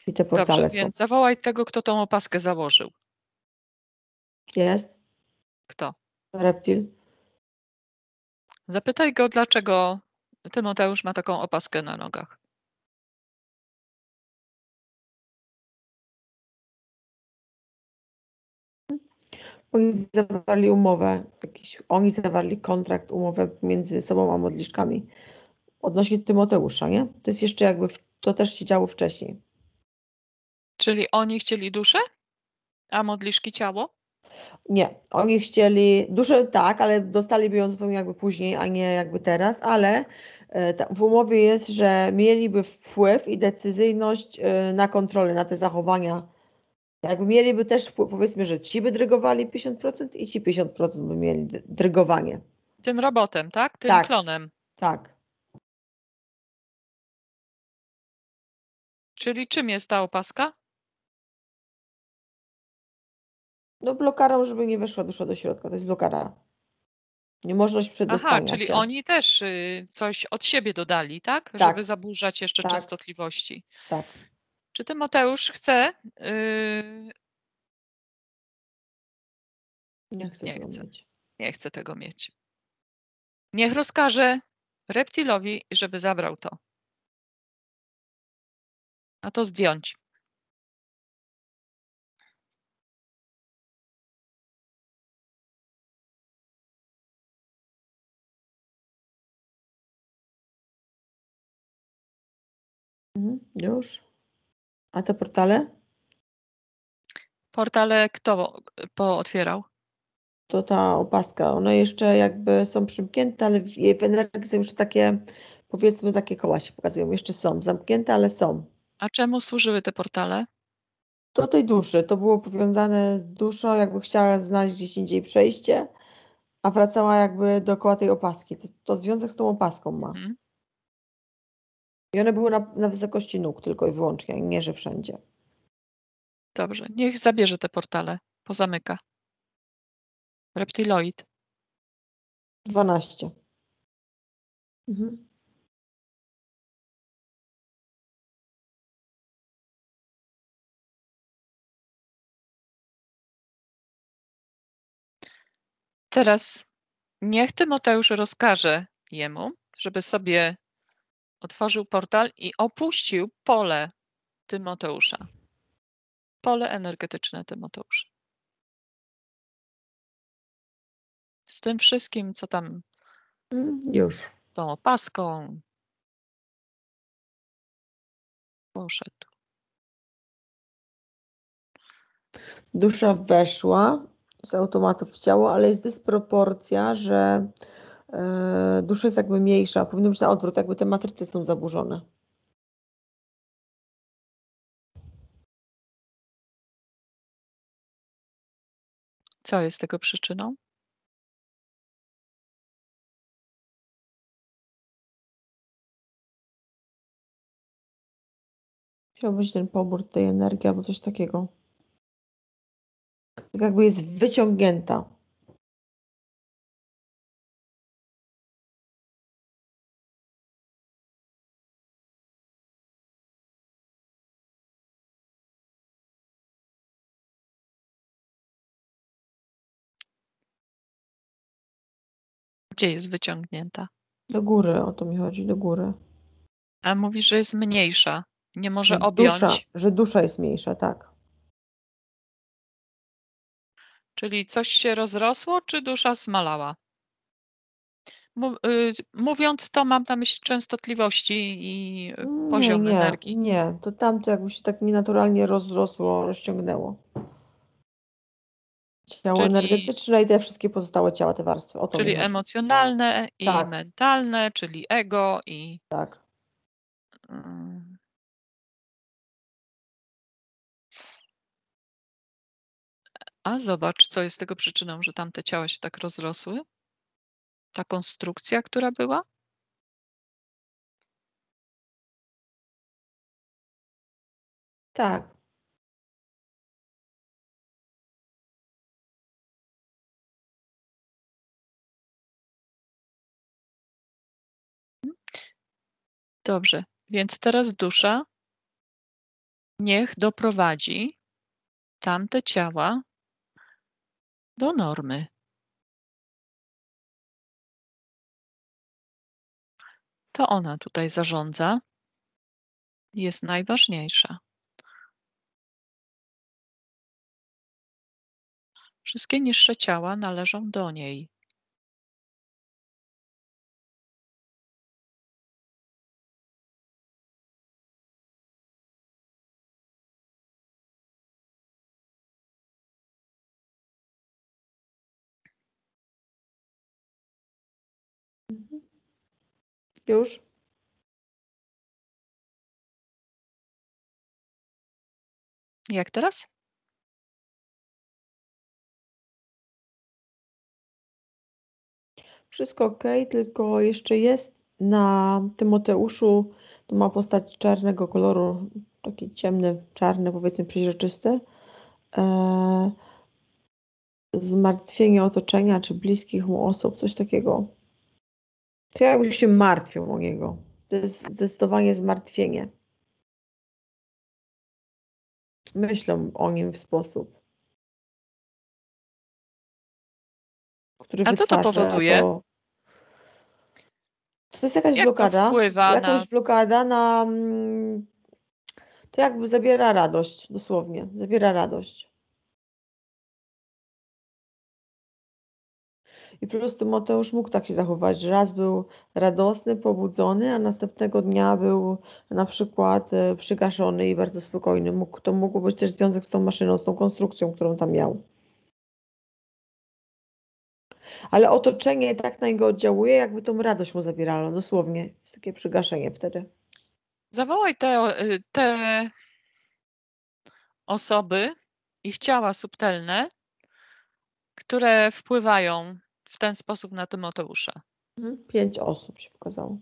[SPEAKER 2] I te portale
[SPEAKER 1] Dobrze,
[SPEAKER 2] są.
[SPEAKER 1] więc zawołaj tego, kto tą opaskę założył.
[SPEAKER 2] Jest?
[SPEAKER 1] Kto?
[SPEAKER 2] Reptil?
[SPEAKER 1] Zapytaj go, dlaczego Tymoteusz ma taką opaskę na nogach.
[SPEAKER 2] Oni zawarli umowę, jakiś, oni zawarli kontrakt, umowę między sobą a modliszkami odnośnie Tymoteusza, nie? To jest jeszcze jakby, w, to też się działo wcześniej.
[SPEAKER 1] Czyli oni chcieli duszę, a modliszki ciało?
[SPEAKER 2] Nie, oni chcieli, duszę tak, ale dostaliby ją zupełnie jakby później, a nie jakby teraz, ale w umowie jest, że mieliby wpływ i decyzyjność e, na kontrolę, na te zachowania. Jakby mieliby też wpływ, powiedzmy, że ci by drygowali 50% i ci 50% by mieli drygowanie.
[SPEAKER 1] Tym robotem, tak? Tym
[SPEAKER 2] Tak.
[SPEAKER 1] klonem.
[SPEAKER 2] Tak.
[SPEAKER 1] Czyli czym jest ta opaska?
[SPEAKER 2] No blokarą, żeby nie weszła dusza do środka. To jest blokada. Niemożność przedostania
[SPEAKER 1] Aha, czyli
[SPEAKER 2] się.
[SPEAKER 1] oni też y, coś od siebie dodali, tak?
[SPEAKER 2] Tak.
[SPEAKER 1] Żeby zaburzać jeszcze
[SPEAKER 2] Tak.
[SPEAKER 1] częstotliwości.
[SPEAKER 2] Tak.
[SPEAKER 1] Czy Tymoteusz chce? y,
[SPEAKER 2] Nie chcę
[SPEAKER 1] Nie chcę.
[SPEAKER 2] mieć.
[SPEAKER 1] nie chce tego mieć. Niech rozkaże reptilowi, żeby zabrał to. A to zdjąć.
[SPEAKER 2] Mhm. Już. A te portale?
[SPEAKER 1] Portale kto pootwierał?
[SPEAKER 2] To ta opaska. One jeszcze jakby są przymknięte, ale w w energii są jeszcze takie, powiedzmy, takie koła się pokazują. Jeszcze są zamknięte, ale są.
[SPEAKER 1] A czemu służyły te portale?
[SPEAKER 2] Do tej duszy. To było powiązane z duszą, jakby chciała znaleźć gdzieś indziej przejście, a wracała jakby dookoła tej opaski. To, to związek z tą opaską ma.
[SPEAKER 1] Mhm.
[SPEAKER 2] I one były na, na wysokości nóg tylko i wyłącznie, nie że wszędzie.
[SPEAKER 1] Dobrze, niech zabierze te portale. Pozamyka. Reptiloid.
[SPEAKER 2] 12. Mhm.
[SPEAKER 1] Teraz niech Tymoteusz rozkaże jemu, żeby sobie otworzył portal i opuścił pole Tymoteusza. Pole energetyczne Tymoteusza. Z tym wszystkim, co tam
[SPEAKER 2] Już.
[SPEAKER 1] tą opaską. Poszedł.
[SPEAKER 2] Dusza weszła z automatu w ciało, ale jest dysproporcja, że dusza jest jakby mniejsza. Powinno być na odwrót, jakby te matryce są zaburzone.
[SPEAKER 1] Co jest tego przyczyną?
[SPEAKER 2] Musiał być ten pobór tej energii albo coś takiego. Tak jakby jest wyciągnięta.
[SPEAKER 1] Gdzie jest wyciągnięta?
[SPEAKER 2] Do góry, o to mi chodzi, do góry.
[SPEAKER 1] A mówisz, że jest mniejsza. Nie może
[SPEAKER 2] Że
[SPEAKER 1] objąć.
[SPEAKER 2] Dusza, że dusza jest mniejsza, tak.
[SPEAKER 1] Czyli coś się rozrosło, czy dusza zmalała? Y, Mówiąc to, mam na myśli częstotliwości i y,
[SPEAKER 2] Nie,
[SPEAKER 1] poziom
[SPEAKER 2] nie,
[SPEAKER 1] energii.
[SPEAKER 2] nie. To tamto jakby się tak nienaturalnie rozrosło, rozciągnęło. Ciało
[SPEAKER 1] Czyli-
[SPEAKER 2] energetyczne i te wszystkie pozostałe ciała, te warstwy. O to
[SPEAKER 1] Czyli emocjonalne i
[SPEAKER 2] Tak.
[SPEAKER 1] mentalne, czyli ego i.
[SPEAKER 2] Tak.
[SPEAKER 1] A zobacz, co jest tego przyczyną, że tamte ciała się tak rozrosły? Ta konstrukcja, która była?
[SPEAKER 2] Tak.
[SPEAKER 1] Dobrze, więc teraz dusza niech doprowadzi tamte ciała do normy. To ona tutaj zarządza. Jest najważniejsza. Wszystkie niższe ciała należą do niej.
[SPEAKER 2] Już?
[SPEAKER 1] Jak teraz?
[SPEAKER 2] Wszystko ok, tylko jeszcze jest na Tymoteuszu, to ma postać czarnego koloru, taki ciemny, czarny, powiedzmy przeźroczysty. E, zmartwienie otoczenia czy bliskich mu osób, coś takiego. To jakby się martwią o niego. To jest zdecydowanie zmartwienie. Myślą o nim w sposób, który
[SPEAKER 1] A co to powoduje?
[SPEAKER 2] To, to jest jakaś
[SPEAKER 1] Jak to
[SPEAKER 2] blokada. Jakaś
[SPEAKER 1] na...
[SPEAKER 2] blokada na. mm, To jakby zabiera radość, dosłownie. Zabiera radość. I plus Tymoteusz mógł tak się zachować, że raz był radosny, pobudzony, a następnego dnia był na przykład e, przygaszony i bardzo spokojny. Mógł, to mógł być też związek z tą maszyną, z tą konstrukcją, którą tam miał. Ale otoczenie tak na niego oddziałuje, jakby tą radość mu zabierało, dosłownie. Jest takie przygaszenie wtedy.
[SPEAKER 1] Zawołaj te, y, te osoby, ich ciała subtelne, które wpływają w ten sposób na Tymoteusza.
[SPEAKER 2] Mhm. Pięć osób się pokazało.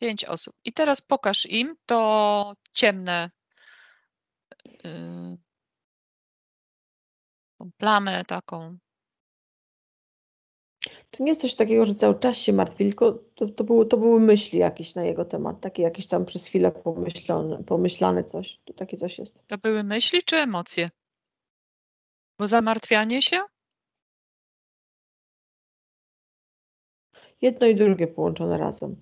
[SPEAKER 1] Pięć osób. I teraz pokaż im to ciemne, yy, tą plamę taką.
[SPEAKER 2] To nie jest coś takiego, że cały czas się martwi, tylko to, to, były, to były myśli jakieś na jego temat, takie jakieś tam przez chwilę pomyślane, pomyślane coś. To takie coś jest.
[SPEAKER 1] To były myśli czy emocje? Bo zamartwianie się?
[SPEAKER 2] Jedno i drugie połączone razem.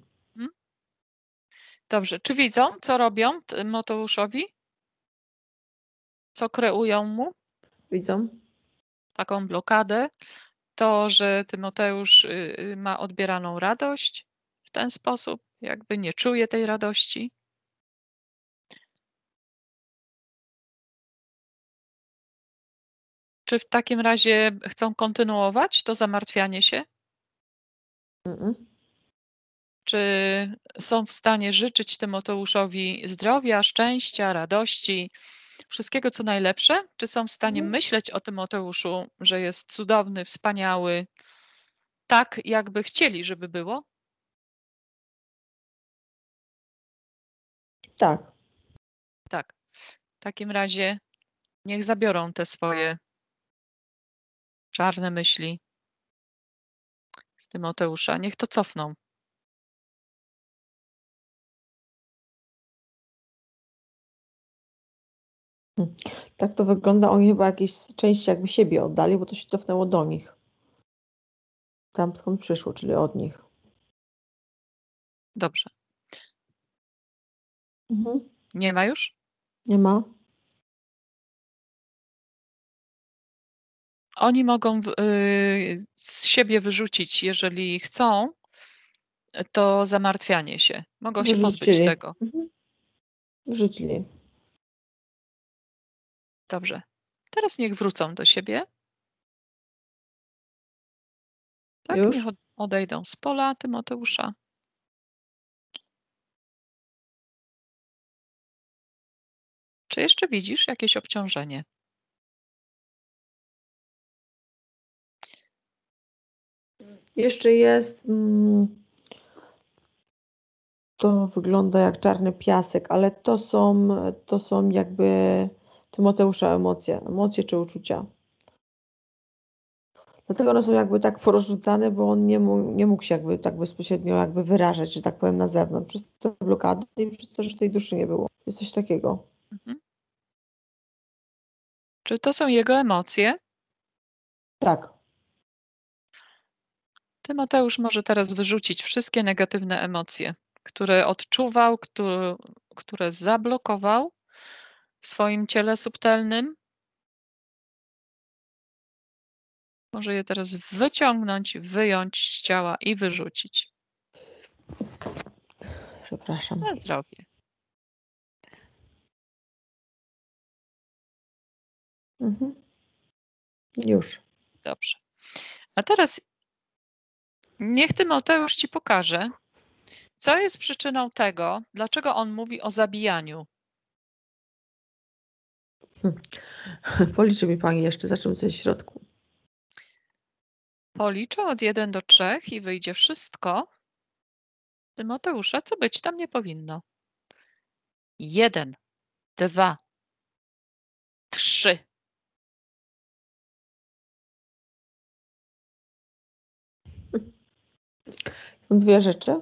[SPEAKER 1] Dobrze. Czy widzą, co robią Tymoteuszowi? Co kreują mu?
[SPEAKER 2] Widzą?
[SPEAKER 1] Taką blokadę? To, że Tymoteusz y, y, ma odbieraną radość w ten sposób, jakby nie czuje tej radości. Czy w takim razie chcą kontynuować to zamartwianie się? Czy są w stanie życzyć Tymoteuszowi zdrowia, szczęścia, radości, wszystkiego co najlepsze? Czy są w stanie
[SPEAKER 2] Mhm.
[SPEAKER 1] myśleć o Tymoteuszu, że jest cudowny, wspaniały, tak jakby chcieli, żeby było?
[SPEAKER 2] Tak.
[SPEAKER 1] Tak. W takim razie niech zabiorą te swoje czarne myśli z Tymoteusza. Niech to cofną.
[SPEAKER 2] Tak to wygląda. Oni chyba jakieś części jakby siebie oddali, bo to się cofnęło do nich. Tam skąd przyszło, czyli od nich.
[SPEAKER 1] Dobrze.
[SPEAKER 2] Mhm.
[SPEAKER 1] Nie ma już?
[SPEAKER 2] Nie ma?
[SPEAKER 1] Oni mogą w- y, z siebie wyrzucić, jeżeli chcą, to zamartwianie się. Mogą się pozbyć
[SPEAKER 2] Wyrzucili.
[SPEAKER 1] tego.
[SPEAKER 2] Mhm. Wyrzucili.
[SPEAKER 1] Dobrze. Teraz niech wrócą do siebie. Tak,
[SPEAKER 2] Już?
[SPEAKER 1] niech od- odejdą z pola Tymoteusza. Czy jeszcze widzisz jakieś obciążenie?
[SPEAKER 2] Jeszcze jest. Mm, to wygląda jak czarny piasek, ale to są, to są jakby Tymoteusza emocje, emocje czy uczucia. Dlatego one są jakby tak porozrzucane, bo on nie mógł, nie mógł się jakby tak bezpośrednio jakby wyrażać, że tak powiem, na zewnątrz. Przez te blokady i przez to, że tej duszy nie było. Jest coś takiego.
[SPEAKER 1] Mhm. Czy to są jego emocje?
[SPEAKER 2] Tak.
[SPEAKER 1] Tymoteusz może teraz wyrzucić wszystkie negatywne emocje, które odczuwał, które, które zablokował w swoim ciele subtelnym. Może je teraz wyciągnąć, wyjąć z ciała i wyrzucić.
[SPEAKER 2] Przepraszam.
[SPEAKER 1] Na zdrowie.
[SPEAKER 2] Mhm. Już.
[SPEAKER 1] Dobrze. A teraz niech Tymoteusz ci pokaże, co jest przyczyną tego, dlaczego on mówi o zabijaniu.
[SPEAKER 2] Policzy mi Pani jeszcze, za czym coś w środku.
[SPEAKER 1] Policzę od 1 do 3 i wyjdzie wszystko Tymoteusza, co być tam nie powinno. Jeden, dwa, trzy.
[SPEAKER 2] Są dwie rzeczy.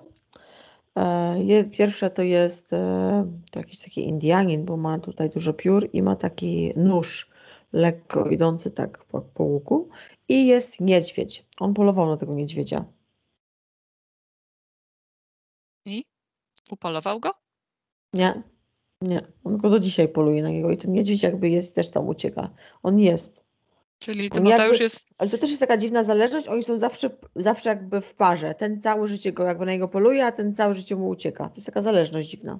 [SPEAKER 2] E, pierwsze to jest e, to jakiś taki Indianin, bo ma tutaj dużo piór i ma taki nóż lekko idący tak po, po łuku. I jest niedźwiedź. On polował na tego niedźwiedzia.
[SPEAKER 1] I? Upolował go?
[SPEAKER 2] Nie, nie. On go do dzisiaj poluje na niego i ten niedźwiedź jakby jest, też tam ucieka. On jest.
[SPEAKER 1] Czyli Tymoteusz jest...
[SPEAKER 2] Ale to też jest taka dziwna zależność, oni są zawsze, zawsze jakby w parze. Ten całe życie go jakby na niego poluje, a ten całe życie mu ucieka. To jest taka zależność dziwna.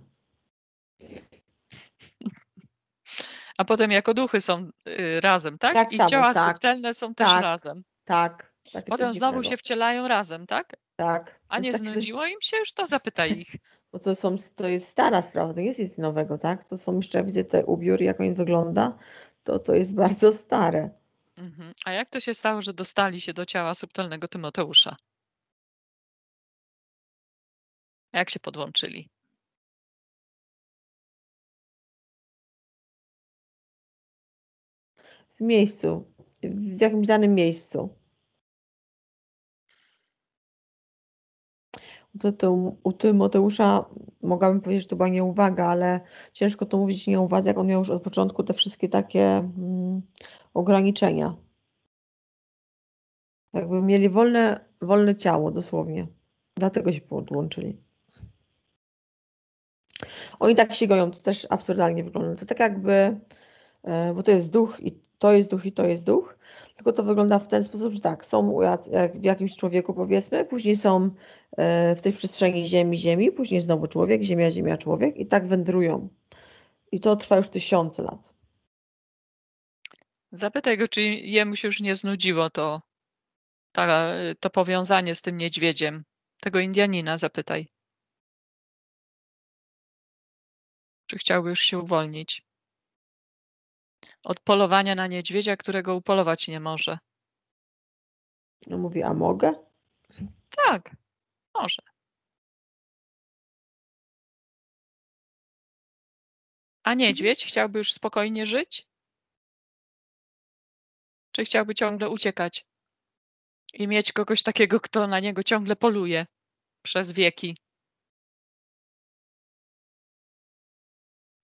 [SPEAKER 1] A potem jako duchy są y, razem, tak?
[SPEAKER 2] Tak
[SPEAKER 1] I
[SPEAKER 2] samo,
[SPEAKER 1] ciała
[SPEAKER 2] tak.
[SPEAKER 1] subtelne są też
[SPEAKER 2] Tak.
[SPEAKER 1] razem.
[SPEAKER 2] Tak. takie
[SPEAKER 1] Potem znowu
[SPEAKER 2] dziwnego.
[SPEAKER 1] się wcielają razem, tak?
[SPEAKER 2] Tak.
[SPEAKER 1] A
[SPEAKER 2] To
[SPEAKER 1] nie
[SPEAKER 2] takie coś-
[SPEAKER 1] znudziło im się? Już to zapytaj ich.
[SPEAKER 2] Bo to, są, to jest stara sprawa, to nie jest nic nowego, tak? To są jeszcze, widzę te ubiór, jak on wygląda, to to jest bardzo stare.
[SPEAKER 1] Mhm. A jak to się stało, że dostali się do ciała subtelnego Tymoteusza? Jak się podłączyli?
[SPEAKER 2] W miejscu, w jakimś danym miejscu. To, to u Tymoteusza mogłabym powiedzieć, że to była nieuwaga, ale ciężko to mówić nieuwadze, jak on miał już od początku te wszystkie takie mm, ograniczenia. Jakby mieli wolne, wolne ciało dosłownie. Dlatego się podłączyli. Oni tak się goją, to też absurdalnie wygląda. To tak jakby, e, bo to jest duch i to jest duch i to jest duch, tylko to wygląda w ten sposób, że tak, są w jakimś człowieku powiedzmy, później są e, w tej przestrzeni ziemi, ziemi, później znowu człowiek, ziemia, ziemia, człowiek i tak wędrują. I to trwa już tysiące lat.
[SPEAKER 1] Zapytaj go, czy jemu się już nie znudziło to, ta, to powiązanie z tym niedźwiedziem. Tego Indianina zapytaj. Czy chciałby już się uwolnić? Od polowania na niedźwiedzia, którego upolować nie może.
[SPEAKER 2] No mówi, a mogę?
[SPEAKER 1] Tak, może. A niedźwiedź chciałby już spokojnie żyć? Czy chciałby ciągle uciekać? I mieć kogoś takiego, kto na niego ciągle poluje przez wieki.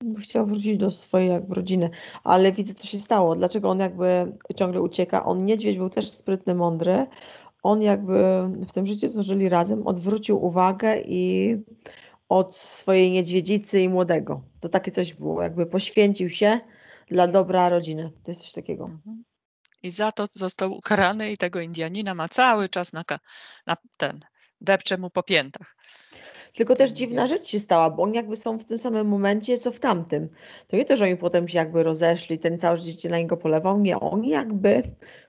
[SPEAKER 2] By chciał wrócić do swojej jakby rodziny, ale widzę, co się stało. Dlaczego on jakby ciągle ucieka? On niedźwiedź był też sprytny, mądry. On jakby w tym życiu, co żyli razem, odwrócił uwagę i od swojej niedźwiedzicy i młodego. To takie coś było, jakby poświęcił się dla dobra rodziny. To jest coś takiego.
[SPEAKER 1] Mhm. I za to został ukarany i tego Indianina ma cały czas na, na ten, depcze mu po piętach.
[SPEAKER 2] Tylko też dziwna rzecz się stała, bo oni jakby są w tym samym momencie, co w tamtym. To nie to, że oni potem się jakby rozeszli, ten całe życie na niego polewał. Nie, oni jakby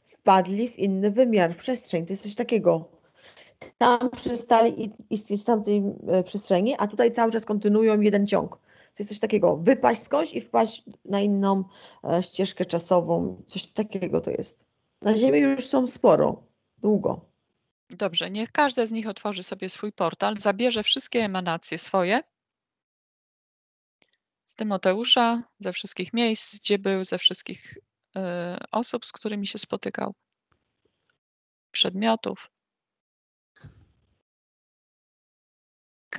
[SPEAKER 2] wpadli w inny wymiar, przestrzeń. To jest coś takiego. Tam przestali i- istnieć w tamtej przestrzeni, a tutaj cały czas kontynuują jeden ciąg. To jest coś takiego, wypaść skądś i wpaść na inną e, ścieżkę czasową. Coś takiego to jest. Na Ziemi już są sporo, długo.
[SPEAKER 1] Dobrze, niech każdy z nich otworzy sobie swój portal, zabierze wszystkie emanacje swoje z Tymoteusza, ze wszystkich miejsc, gdzie był, ze wszystkich e, osób, z którymi się spotykał, przedmiotów.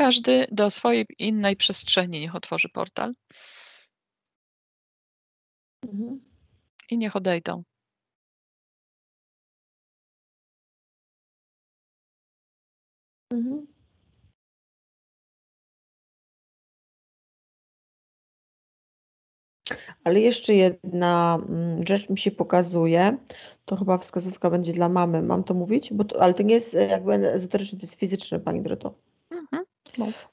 [SPEAKER 1] Każdy do swojej innej przestrzeni niech otworzy portal
[SPEAKER 2] Mhm.
[SPEAKER 1] i niech odejdą.
[SPEAKER 2] Mhm. Ale jeszcze jedna mm, rzecz mi się pokazuje. To chyba wskazówka będzie dla mamy. Mam to mówić? Bo to, ale to nie jest jakby ezoteryczne, to jest fizyczne, Pani Dreto.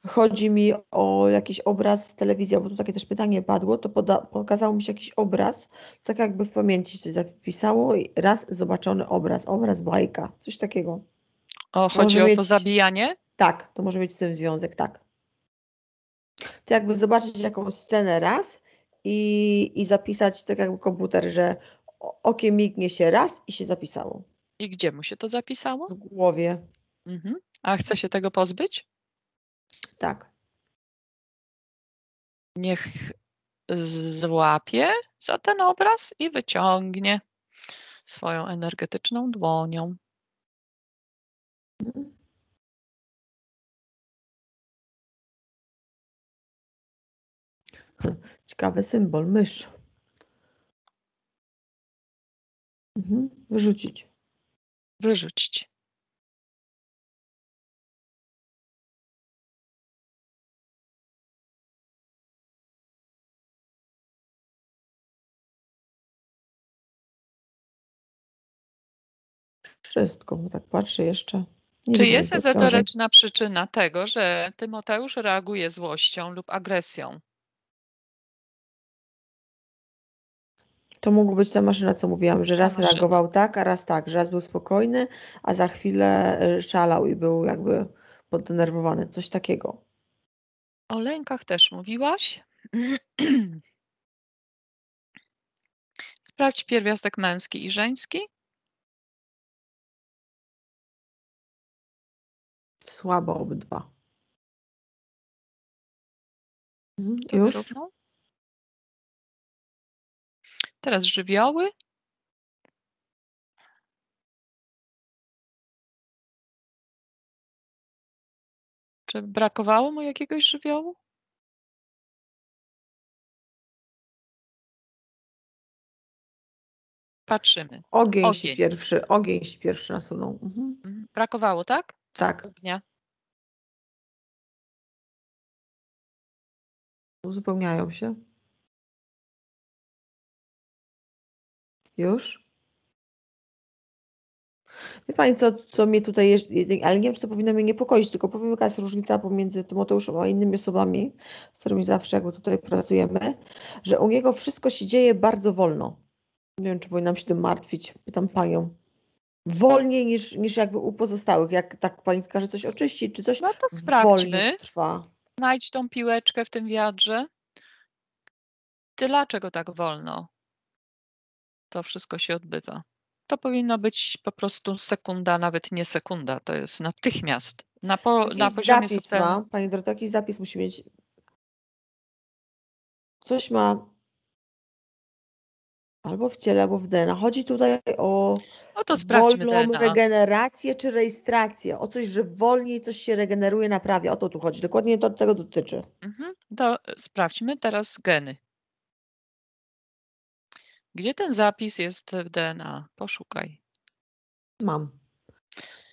[SPEAKER 2] Chodzi mi o jakiś obraz, telewizja, bo tu takie też pytanie padło, to poda, pokazał mi się jakiś obraz, tak jakby w pamięci się zapisało i raz zobaczony obraz, obraz bajka, coś takiego.
[SPEAKER 1] O, chodzi o to
[SPEAKER 2] mieć-
[SPEAKER 1] zabijanie?
[SPEAKER 2] Tak, to może mieć z tym związek, tak. To jakby zobaczyć jakąś scenę raz i, i zapisać tak jakby komputer, że okiem mignie się raz i się zapisało
[SPEAKER 1] I gdzie mu się to zapisało?
[SPEAKER 2] w głowie.
[SPEAKER 1] Mhm. A chce się tego pozbyć?
[SPEAKER 2] Tak.
[SPEAKER 1] Niech złapie za ten obraz i wyciągnie swoją energetyczną dłonią.
[SPEAKER 2] Ciekawy symbol, mysz. Mhm. Wyrzucić.
[SPEAKER 1] Wyrzucić.
[SPEAKER 2] Wszystko, tak patrzę jeszcze. Nie
[SPEAKER 1] Czy jest ezoteryczna przyczyna tego, że Tymoteusz reaguje złością lub agresją?
[SPEAKER 2] To mógł być ta maszyna, co mówiłam, że raz
[SPEAKER 1] maszyna.
[SPEAKER 2] reagował tak, a raz tak, że raz był spokojny, a za chwilę y, szalał i był jakby poddenerwowany. Coś takiego.
[SPEAKER 1] O lękach też mówiłaś. Sprawdź pierwiastek męski i żeński.
[SPEAKER 2] Słabo obydwa. Mhm,
[SPEAKER 1] To
[SPEAKER 2] Już?
[SPEAKER 1] Teraz żywioły. Czy brakowało mu jakiegoś żywiołu? Patrzymy.
[SPEAKER 2] Ogień
[SPEAKER 1] Ogień.
[SPEAKER 2] pierwszy, ogień się pierwszy nasunął. Mhm.
[SPEAKER 1] Mhm. Brakowało, tak?
[SPEAKER 2] Tak,
[SPEAKER 1] Ognia.
[SPEAKER 2] uzupełniają się. Już? Wie Pani co, co mnie tutaj, jeszcze, ale nie wiem, czy to powinno mnie niepokoić, tylko powiem, jaka jest różnica pomiędzy Tymoteuszem a innymi osobami, z którymi zawsze jakby tutaj pracujemy, że u niego wszystko się dzieje bardzo wolno. Nie wiem, czy powinnam się tym martwić, pytam Panią. Wolniej niż, niż jakby u pozostałych, jak tak Pani każe coś oczyścić, czy coś
[SPEAKER 1] No to sprawdźmy.
[SPEAKER 2] trwa.
[SPEAKER 1] Znajdź tą piłeczkę w tym wiadrze. Dlaczego tak wolno to wszystko się odbywa? To powinno być po prostu sekunda, nawet nie sekunda. To jest natychmiast. Na, po, na poziomie
[SPEAKER 2] zapis
[SPEAKER 1] subtelnym.
[SPEAKER 2] ma, Pani Doroto, jakiś zapis musi mieć. Coś ma albo w ciele, albo w DNA. Chodzi tutaj o
[SPEAKER 1] to sprawdźmy
[SPEAKER 2] wolną
[SPEAKER 1] DNA.
[SPEAKER 2] regenerację czy rejestrację. O coś, że wolniej coś się regeneruje, naprawia. O to tu chodzi. Dokładnie to tego dotyczy.
[SPEAKER 1] Mhm. To sprawdźmy teraz geny. Gdzie ten zapis jest w DNA? Poszukaj.
[SPEAKER 2] Mam.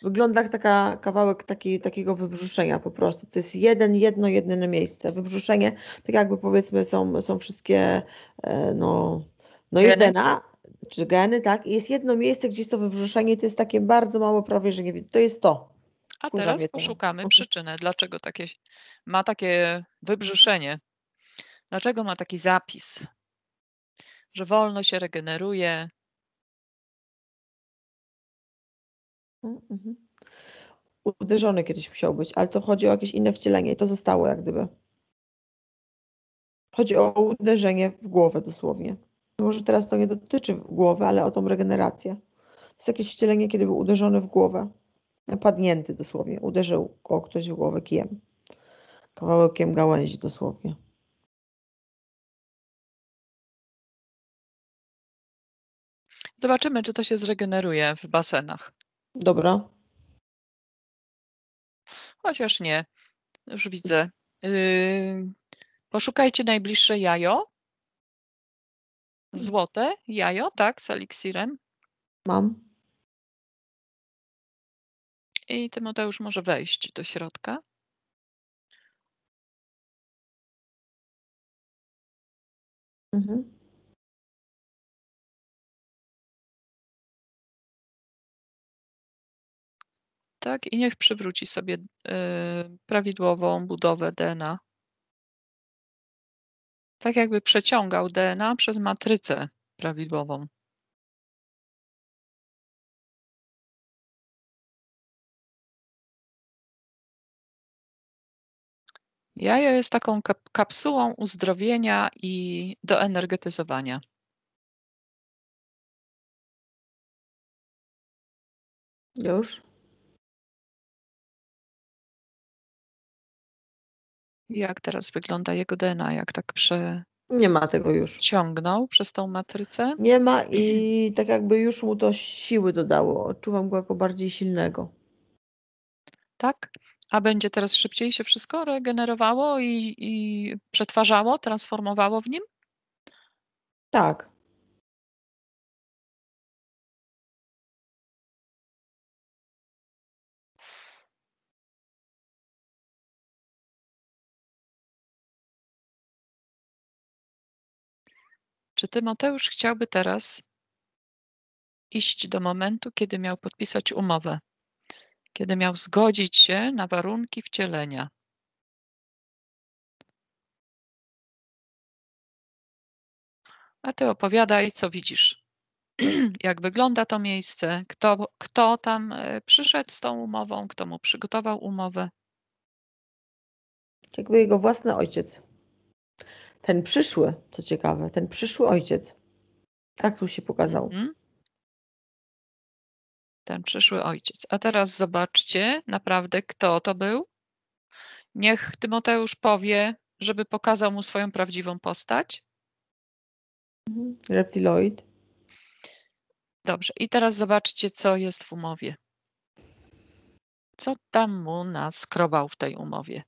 [SPEAKER 2] Wygląda jak taka kawałek taki, takiego wybrzuszenia po prostu. To jest jeden, jedno, jedyne miejsce. Wybrzuszenie, tak jakby powiedzmy są, są wszystkie e, no, no
[SPEAKER 1] Geny?
[SPEAKER 2] jest DNA, czy geny, tak? I jest jedno miejsce, gdzie jest to wybrzuszenie, to jest takie bardzo małe, prawie że nie widać. To jest to.
[SPEAKER 1] A
[SPEAKER 2] Wkurza
[SPEAKER 1] teraz
[SPEAKER 2] to.
[SPEAKER 1] poszukamy przyczynę, dlaczego takie ma takie wybrzuszenie. Dlaczego ma taki zapis, że wolno się regeneruje.
[SPEAKER 2] Mhm. Uderzony kiedyś musiał być, ale to chodzi o jakieś inne wcielenie i to zostało jak gdyby. Chodzi o uderzenie w głowę dosłownie. Może teraz to nie dotyczy głowy, ale o tą regenerację. To jest jakieś wcielenie, kiedy był uderzony w głowę. Napadnięty dosłownie. Uderzył go ktoś w głowę kijem. Kawałkiem gałęzi dosłownie.
[SPEAKER 1] Zobaczymy, czy to się zregeneruje w basenach.
[SPEAKER 2] Dobra.
[SPEAKER 1] Chociaż nie. Już widzę. Yy, poszukajcie najbliższe jajo. Złote jajo, tak, z eliksirem.
[SPEAKER 2] Mam.
[SPEAKER 1] I Tymoteusz może wejść do środka.
[SPEAKER 2] Mhm.
[SPEAKER 1] Tak, i niech przywróci sobie yy, prawidłową budowę DNA. Tak jakby przeciągał DNA przez matrycę prawidłową. Jajo jest taką kap kapsułą uzdrowienia i doenergetyzowania.
[SPEAKER 2] Już.
[SPEAKER 1] Jak teraz wygląda jego DNA? Jak tak
[SPEAKER 2] Nie ma tego już.
[SPEAKER 1] przeciągnął przez tą matrycę?
[SPEAKER 2] Nie ma i tak jakby już mu to siły dodało. Odczuwam go jako bardziej silnego.
[SPEAKER 1] Tak? A będzie teraz szybciej się wszystko regenerowało i, i przetwarzało, transformowało w nim?
[SPEAKER 2] Tak.
[SPEAKER 1] Czy Tymoteusz chciałby teraz iść do momentu, kiedy miał podpisać umowę, kiedy miał zgodzić się na warunki wcielenia? A ty opowiadaj, co widzisz. Jak wygląda to miejsce, kto, kto tam e, przyszedł z tą umową, kto mu przygotował umowę.
[SPEAKER 2] Jakby jego własny ojciec. Ten przyszły, co ciekawe, ten przyszły ojciec. Tak tu się pokazał.
[SPEAKER 1] Mhm. Ten przyszły ojciec. A teraz zobaczcie naprawdę, kto to był. Niech Tymoteusz powie, żeby pokazał mu swoją prawdziwą postać.
[SPEAKER 2] Mhm. Reptiloid.
[SPEAKER 1] Dobrze. I teraz zobaczcie, co jest w umowie. Co tam mu naskrobał w tej umowie?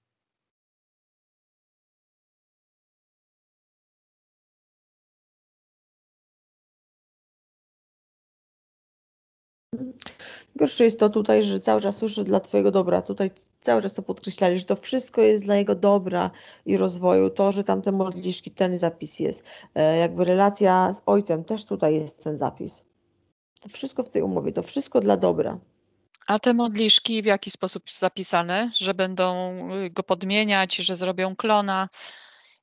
[SPEAKER 2] Gorsze jest to tutaj, że cały czas słyszę dla Twojego dobra. Tutaj cały czas to podkreślali, że to wszystko jest dla jego dobra i rozwoju. To, że tam te modliszki, ten zapis jest. E, Jakby relacja z ojcem, też tutaj jest ten zapis. To wszystko w tej umowie, to wszystko dla dobra.
[SPEAKER 1] A te modliszki w jaki sposób zapisane? Że będą y, go podmieniać, że zrobią klona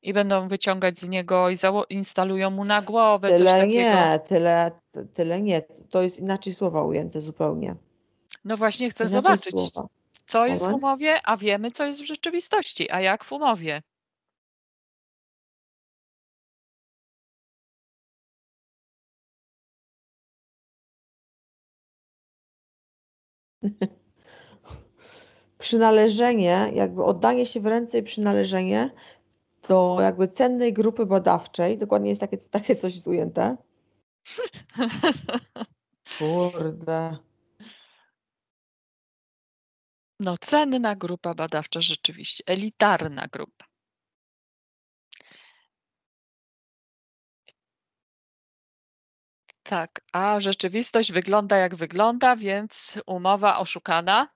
[SPEAKER 1] i będą wyciągać z niego i instalują mu na głowę coś
[SPEAKER 2] Tyle
[SPEAKER 1] takiego.
[SPEAKER 2] nie, tyle, tyle nie. To jest inaczej słowa ujęte zupełnie.
[SPEAKER 1] No właśnie chcę
[SPEAKER 2] Inaczej
[SPEAKER 1] zobaczyć,
[SPEAKER 2] słowa.
[SPEAKER 1] co jest w umowie, a wiemy, co jest w rzeczywistości. A jak w umowie?
[SPEAKER 2] Przynależenie, jakby oddanie się w ręce i przynależenie do jakby cennej grupy badawczej, dokładnie jest takie, takie coś jest ujęte. Kurde.
[SPEAKER 1] No, cenna grupa badawcza, rzeczywiście, elitarna grupa. Tak, a rzeczywistość wygląda jak wygląda, więc umowa oszukana,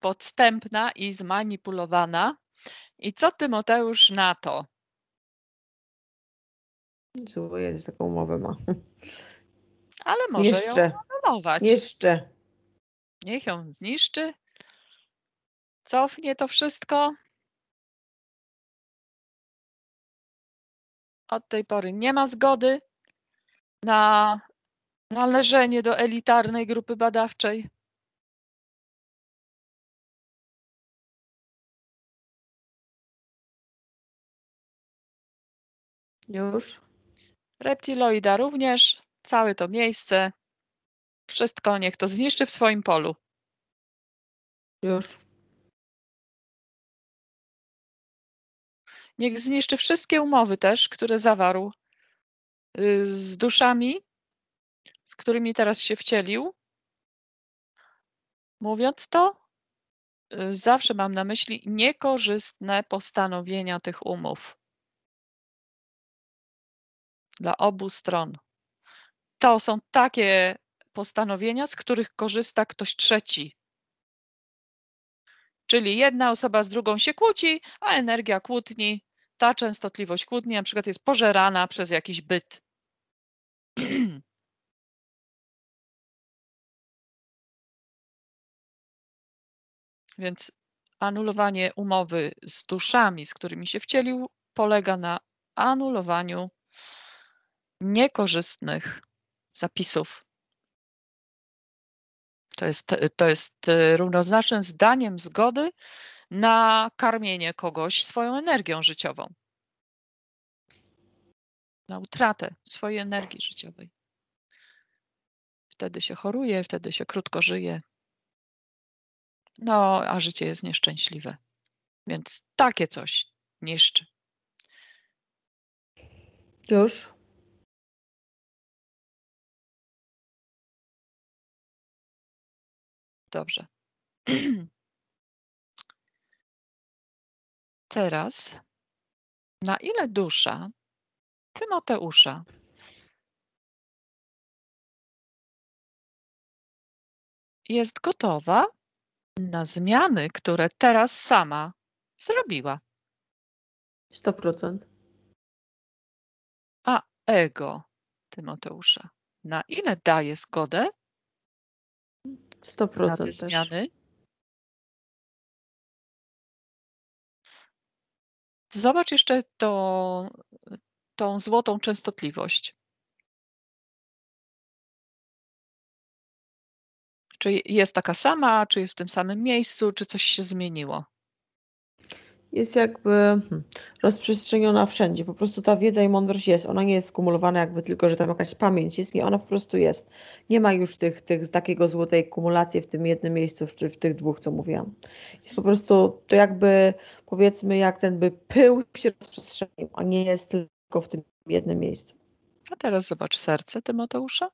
[SPEAKER 1] podstępna i zmanipulowana. I co Tymoteusz na to?
[SPEAKER 2] Zły jest, taką umowę ma.
[SPEAKER 1] Ale może ją
[SPEAKER 2] Jeszcze,
[SPEAKER 1] anulować.
[SPEAKER 2] jeszcze.
[SPEAKER 1] Niech ją zniszczy, cofnie to wszystko. Od tej pory nie ma zgody na należenie do elitarnej grupy badawczej.
[SPEAKER 2] Już?
[SPEAKER 1] Reptiloida również, całe to miejsce, wszystko niech to zniszczy w swoim polu.
[SPEAKER 2] Już.
[SPEAKER 1] Niech zniszczy wszystkie umowy też, które zawarł y, z duszami, z którymi teraz się wcielił. Mówiąc to, y, zawsze mam na myśli niekorzystne postanowienia tych umów dla obu stron. To są takie postanowienia, z których korzysta ktoś trzeci. Czyli jedna osoba z drugą się kłóci, a energia kłótni, ta częstotliwość kłótni na przykład jest pożerana przez jakiś byt. Więc anulowanie umowy z duszami, z którymi się wcielił, polega na anulowaniu niekorzystnych zapisów. To jest, to jest e, równoznaczne z daniem zgody na karmienie kogoś swoją energią życiową. Na utratę swojej energii życiowej. Wtedy się choruje, wtedy się krótko żyje. No, a życie jest nieszczęśliwe. Więc takie coś niszczy.
[SPEAKER 2] Już.
[SPEAKER 1] Dobrze. Teraz, na ile dusza Tymoteusza jest gotowa na zmiany, które teraz sama zrobiła?
[SPEAKER 2] 100%.
[SPEAKER 1] A ego Tymoteusza, na ile daje zgodę
[SPEAKER 2] 100%
[SPEAKER 1] na te
[SPEAKER 2] też.
[SPEAKER 1] zmiany? Zobacz jeszcze to, tą złotą częstotliwość. Czy jest taka sama, czy jest w tym samym miejscu, czy coś się zmieniło?
[SPEAKER 2] Jest jakby hmm, rozprzestrzeniona wszędzie. Po prostu ta wiedza i mądrość jest. Ona nie jest skumulowana jakby tylko, że tam jakaś pamięć jest. Nie, ona po prostu jest. Nie ma już tych, tych takiego złotej kumulacji w tym jednym miejscu, czy w tych dwóch, co mówiłam. Jest po prostu to jakby, powiedzmy, jak ten by pył się rozprzestrzenił, a nie jest tylko w tym jednym miejscu.
[SPEAKER 1] A teraz zobacz serce Tymoteusza.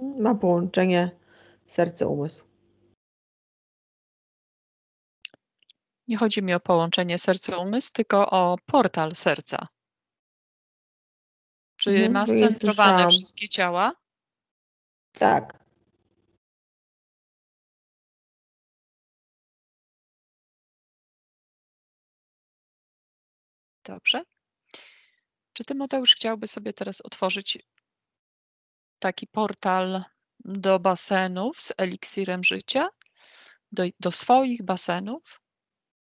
[SPEAKER 2] Ma połączenie serce-umysł.
[SPEAKER 1] Nie chodzi mi o połączenie serca-umysł, tylko o portal serca. Czy
[SPEAKER 2] Mhm,
[SPEAKER 1] ma scentrowane wszystkie ciała?
[SPEAKER 2] Tak.
[SPEAKER 1] Dobrze. Czy Tymoteusz chciałby sobie teraz otworzyć taki portal do basenów z eliksirem życia? Do, do swoich basenów?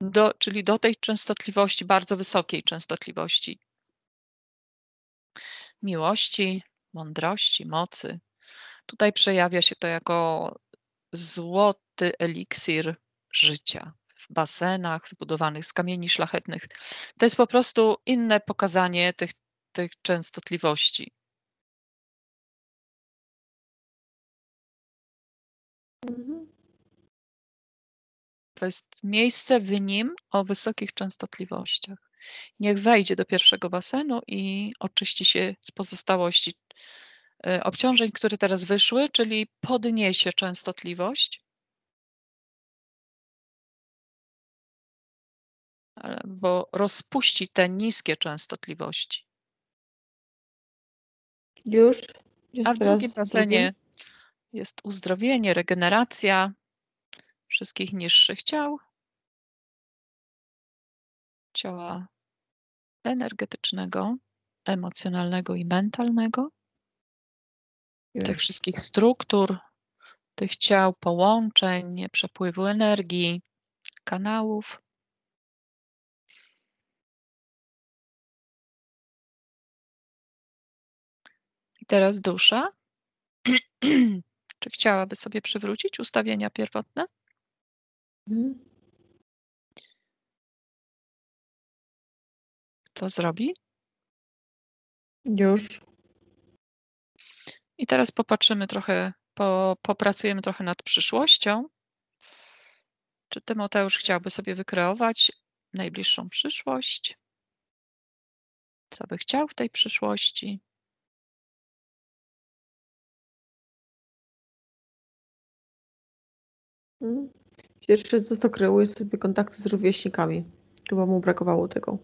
[SPEAKER 1] Do, czyli do tej częstotliwości, bardzo wysokiej częstotliwości miłości, mądrości, mocy. Tutaj przejawia się to jako złoty eliksir życia w basenach zbudowanych z kamieni szlachetnych. To jest po prostu inne pokazanie tych, tych częstotliwości.
[SPEAKER 2] Mhm.
[SPEAKER 1] To jest miejsce w nim o wysokich częstotliwościach. Niech wejdzie do pierwszego basenu i oczyści się z pozostałości y, obciążeń, które teraz wyszły, czyli podniesie częstotliwość. Bo rozpuści te niskie częstotliwości.
[SPEAKER 2] Już. Jest
[SPEAKER 1] A w drugim basenie. Jest uzdrowienie, regeneracja wszystkich niższych ciał, ciała energetycznego, emocjonalnego i mentalnego, tych
[SPEAKER 2] Już.
[SPEAKER 1] wszystkich struktur, tych ciał, połączeń, przepływu energii, kanałów. I teraz dusza. Czy chciałaby sobie przywrócić ustawienia pierwotne?
[SPEAKER 2] Mhm.
[SPEAKER 1] To zrobi.
[SPEAKER 2] Już.
[SPEAKER 1] I teraz popatrzymy trochę, po, popracujemy trochę nad przyszłością. Czy Tymoteusz chciałby sobie wykreować najbliższą przyszłość? Co by chciał w tej przyszłości?
[SPEAKER 2] Pierwsze co to kreuje sobie kontakty z rówieśnikami. Chyba mu brakowało tego.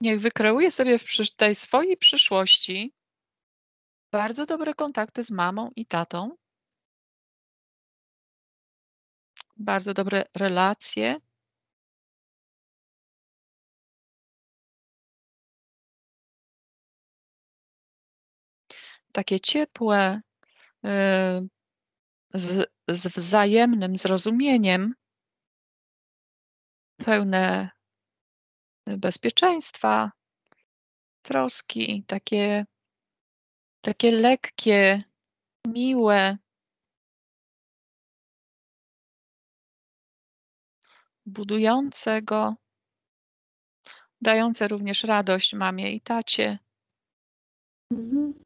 [SPEAKER 1] Niech wykreuje sobie w tej swojej przyszłości bardzo dobre kontakty z mamą i tatą, bardzo dobre relacje. Takie ciepłe, y, z, z wzajemnym zrozumieniem, pełne bezpieczeństwa, troski, takie, Takie lekkie, miłe. Budujące go. Dające również radość mamie i tacie.
[SPEAKER 2] Mhm.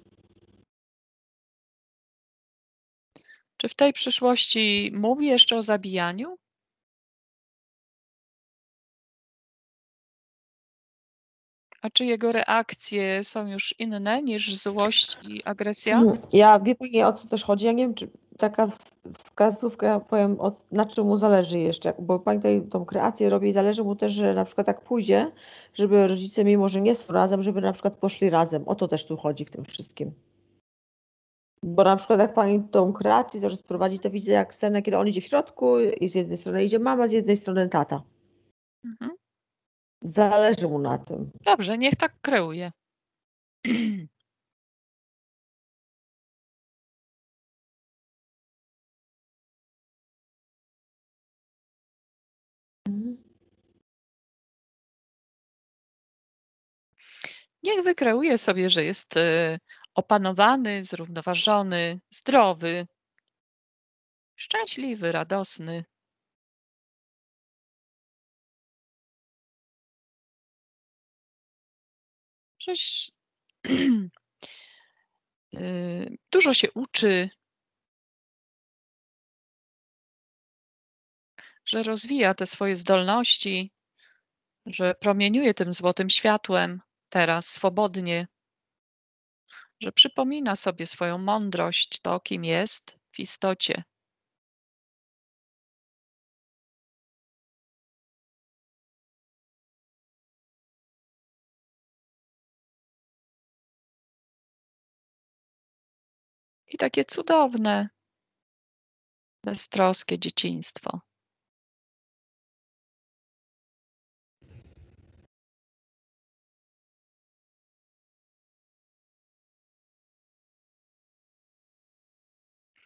[SPEAKER 1] Czy w tej przyszłości mówi jeszcze o zabijaniu? A czy jego reakcje są już inne niż złość i agresja?
[SPEAKER 2] Mm, ja wie pani o co też chodzi? Ja nie wiem, czy taka ws wskazówka, ja powiem, o na czym mu zależy jeszcze, bo pani tutaj tą kreację robi i zależy mu też, że na przykład tak pójdzie, żeby rodzice mimo, że nie są razem, żeby na przykład poszli razem. O to też tu chodzi w tym wszystkim. Bo na przykład jak pani tą kreację zaraz prowadzi, to widzę jak scenę, kiedy on idzie w środku i z jednej strony idzie mama, z jednej strony tata.
[SPEAKER 1] Mhm.
[SPEAKER 2] Zależy mu na tym.
[SPEAKER 1] Dobrze, niech tak kreuje. Niech wykreuje sobie, że jest, y, opanowany, zrównoważony, zdrowy. Szczęśliwy, radosny. Żeś y, dużo się uczy. Że rozwija te swoje zdolności, że promieniuje tym złotym światłem teraz swobodnie. Że przypomina sobie swoją mądrość, to kim jest w istocie. I takie cudowne beztroskie dzieciństwo.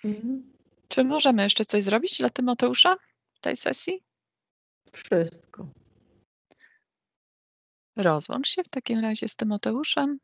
[SPEAKER 2] Mhm.
[SPEAKER 1] Czy możemy jeszcze coś zrobić dla Tymoteusza w tej sesji?
[SPEAKER 2] Wszystko.
[SPEAKER 1] Rozłącz się w takim razie z Tymoteuszem.